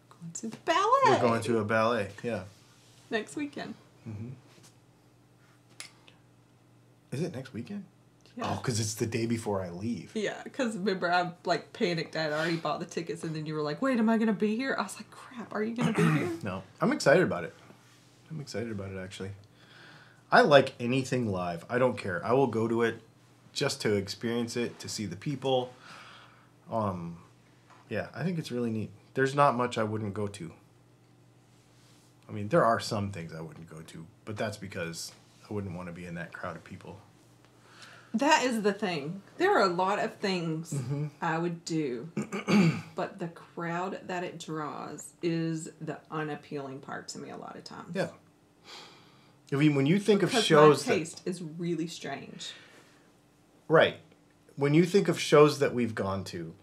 Going to the ballet. We're going to a ballet. Yeah. next weekend. Mm-hmm. Is it next weekend? Yeah. Oh, because it's the day before I leave. Yeah, because remember I like panicked. I had already bought the tickets, and then you were like, "Wait, am I gonna be here?" I was like, "Crap, are you gonna be here?" (clears throat) No, I'm excited about it. I'm excited about it actually. I like anything live. I don't care. I will go to it just to experience it, to see the people. Um yeah, I think it's really neat. There's not much I wouldn't go to. I mean, there are some things I wouldn't go to, but that's because I wouldn't want to be in that crowd of people. That is the thing. There are a lot of things Mm-hmm. I would do, (clears throat) but the crowd that it draws is the unappealing part to me a lot of times. Yeah. I mean, when you think of shows my that taste is really strange. Right. when you think of shows that we've gone to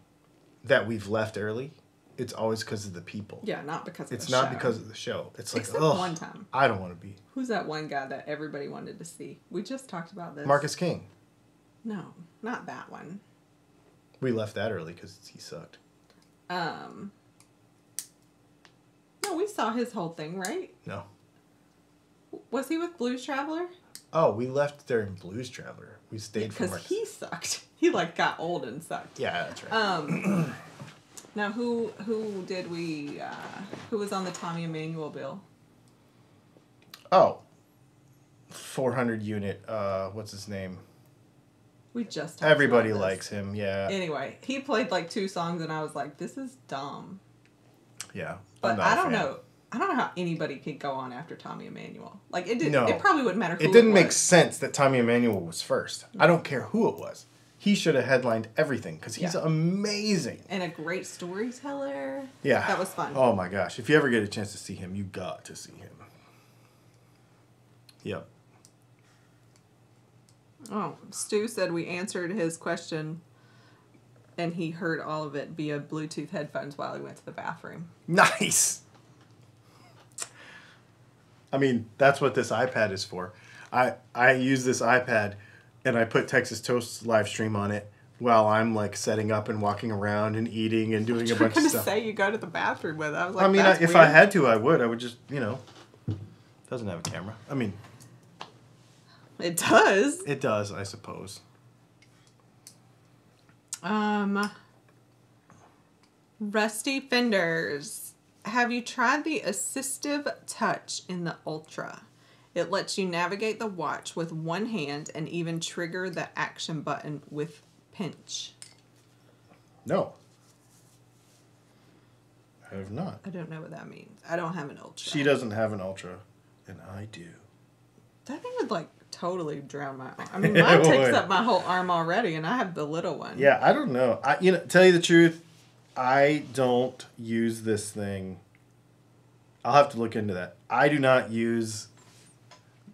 that we've left early, it's always because of the people. Yeah, not because of It's the not show. because of the show. It's like, Except oh, one time. I don't want to be. Who's that one guy that everybody wanted to see? We just talked about this. Marcus King. No, not that one. We left that early because he sucked. Um. No, we saw his whole thing, right? No. Was he with Blues Traveler? Oh, we left during Blues Traveler. We stayed for Because Marcus. he sucked. (laughs) He like got old and sucked. Yeah, that's right. Um. now who who did we uh, who was on the Tommy Emmanuel bill? oh. 400 unit. Uh, what's his name? We just Everybody likes him. Yeah. Anyway, he played like two songs, and I was like, "This is dumb." yeah. But I don't fan. know. I don't know how anybody could go on after Tommy Emmanuel. Like it didn't. No. It probably wouldn't matter. Who It didn't make was. sense that Tommy Emmanuel was first. I don't care who it was. He should have headlined everything because he's Yeah. amazing. and a great storyteller. Yeah. that was fun. Oh my gosh. If you ever get a chance to see him, you got to see him. Yep. Oh, Stu said we answered his question, and he heard all of it via Bluetooth headphones while he went to the bathroom. Nice. I mean, that's what this iPad is for. I I use this iPad and I put Texas Toast live stream on it while I'm like setting up and walking around and eating and doing a (laughs) bunch of stuff. say you go to the bathroom with. it. I was like, I mean, I, if I had to, I would. I would just, you know, doesn't have a camera. I mean, it does. it does, I suppose. Um, Rusty Fenders. Have you tried the assistive touch in the Ultra? It lets you navigate the watch with one hand and even trigger the action button with pinch. No. I have not. I don't know what that means. I don't have an Ultra. She doesn't have an Ultra, and I do. That thing would like totally drown my arm. I (laughs) mean, mine takes up my whole arm already, and I have the little one. Yeah, I don't know. I you know, tell you the truth, I don't use this thing. I'll have to look into that. I do not use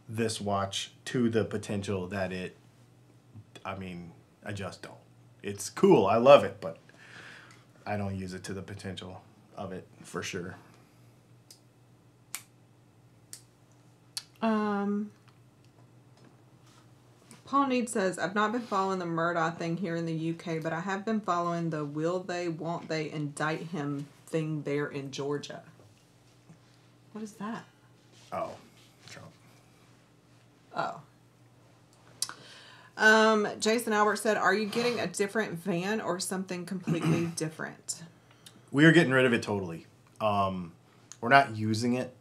this watch to the potential that it I mean, I just don't. It's cool. I love it, but I don't use it to the potential of it for sure. Um, Paul Need says, I've not been following the Murdaugh thing here in the UK, but I have been following the will they, won't they indict him thing there in Georgia. What is that? Oh, Trump. Oh. Um, Jason Albert said, Are you getting a different van or something completely (clears throat) different? We are getting rid of it totally. Um, we're not using it.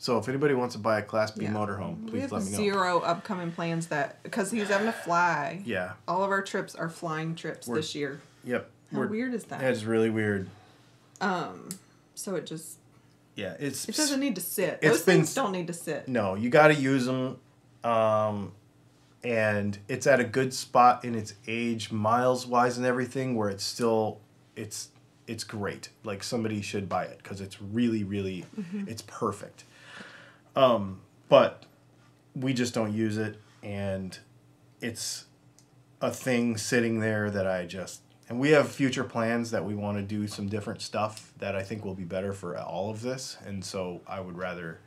So if anybody wants to buy a Class B Yeah. motorhome, please let me know. zero upcoming plans that because he's having to fly. Yeah. All of our trips are flying trips We're- this year. Yep. How weird is that? That's really weird. Um, so it just Yeah, it's it doesn't need to sit. Those been things don't need to sit. no. You got to use them, um, and it's at a good spot in its age, miles wise, and everything, where it's still it's it's great. Like somebody should buy it because it's really, really, Mm-hmm. it's perfect. Um, but we just don't use it, and it's a thing sitting there that I just and we have future plans that we want to do some different stuff that I think will be better for all of this, and so I would rather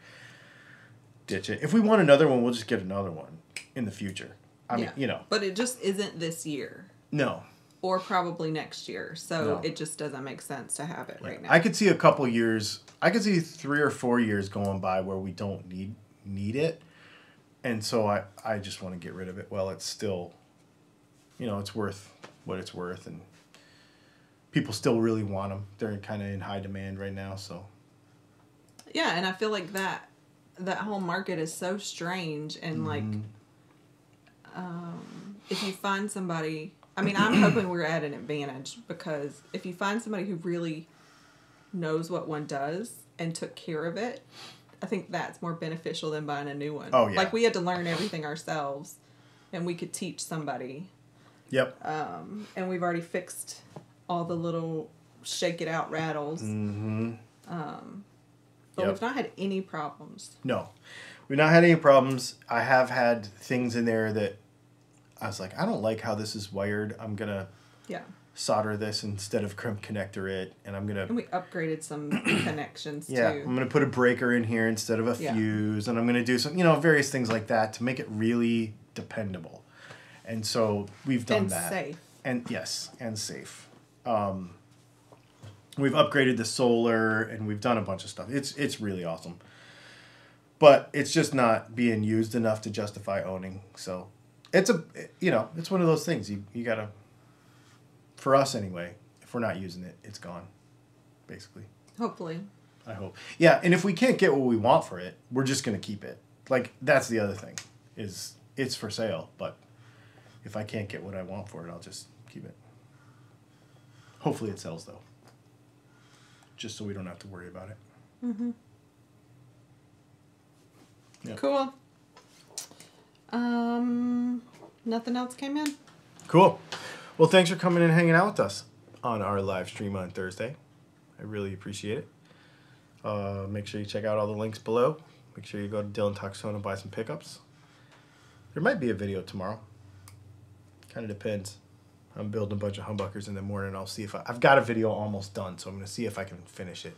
ditch it. If we want another one, we'll just get another one in the future. I mean, you know, But it just isn't this year. no. Or probably next year. So No. it just doesn't make sense to have it right now. I could see a couple years. I could see three or four years going by where we don't need need it, and so I I just want to get rid of it. Well, it's still, you know, it's worth what it's worth, and people still really want them. They're kind of in high demand right now, so yeah, and I feel like that that whole market is so strange and like Mm-hmm. um if you find somebody I mean, I'm hoping we're at an advantage because if you find somebody who really knows what one does and took care of it, I think that's more beneficial than buying a new one. Oh, yeah. Like we had to learn everything ourselves and we could teach somebody. yep. Um, and we've already fixed all the little shake it out rattles. Mm-hmm. But Yep. we've not had any problems. No, we've not had any problems. I have had things in there that I was like, I don't like how this is wired. I'm gonna Yeah. solder this instead of crimp connector it, and I'm gonna And we upgraded some (clears throat) connections yeah, too. I'm gonna put a breaker in here instead of a Yeah. fuse, and I'm gonna do some, you know, various things like that to make it really dependable. And so we've done And that. safe. And yes, and safe. Um, we've upgraded the solar, and we've done a bunch of stuff. It's it's really awesome. But it's just not being used enough to justify owning. So it's a you know it's one of those things you you gotta. For us anyway, if we're not using it, it's gone, basically. Hopefully. I hope. Yeah, and if we can't get what we want for it, we're just gonna keep it. Like that's the other thing, is it's for sale, but if I can't get what I want for it, I'll just keep it. Hopefully it sells though. Just so we don't have to worry about it. mm-hmm yeah. Cool. Um, nothing else came in. Cool. Well, thanks for coming and hanging out with us on our live stream on Thursday. I really appreciate it. Uh, make sure you check out all the links below. Make sure you go to Dylan Talks Tone and buy some pickups. There might be a video tomorrow. Kind of depends. I'm building a bunch of humbuckers in the morning. I'll see if I, I've got a video almost done, so I'm gonna see if I can finish it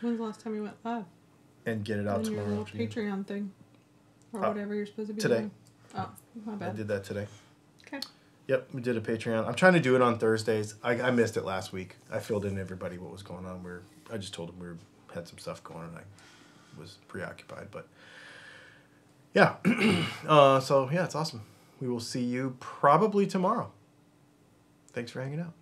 When's the last time you went live? and get it out On your little. Patreon thing. Or Uh, whatever you're supposed to be today. doing. Oh, my bad. I did that today. Okay. Yep, we did a Patreon. I'm trying to do it on Thursdays. I, I missed it last week. I filled in everybody what was going on. We are I just told them we were, had some stuff going and I was preoccupied. But yeah, (clears throat) uh, so yeah, it's awesome. We will see you probably tomorrow. Thanks for hanging out.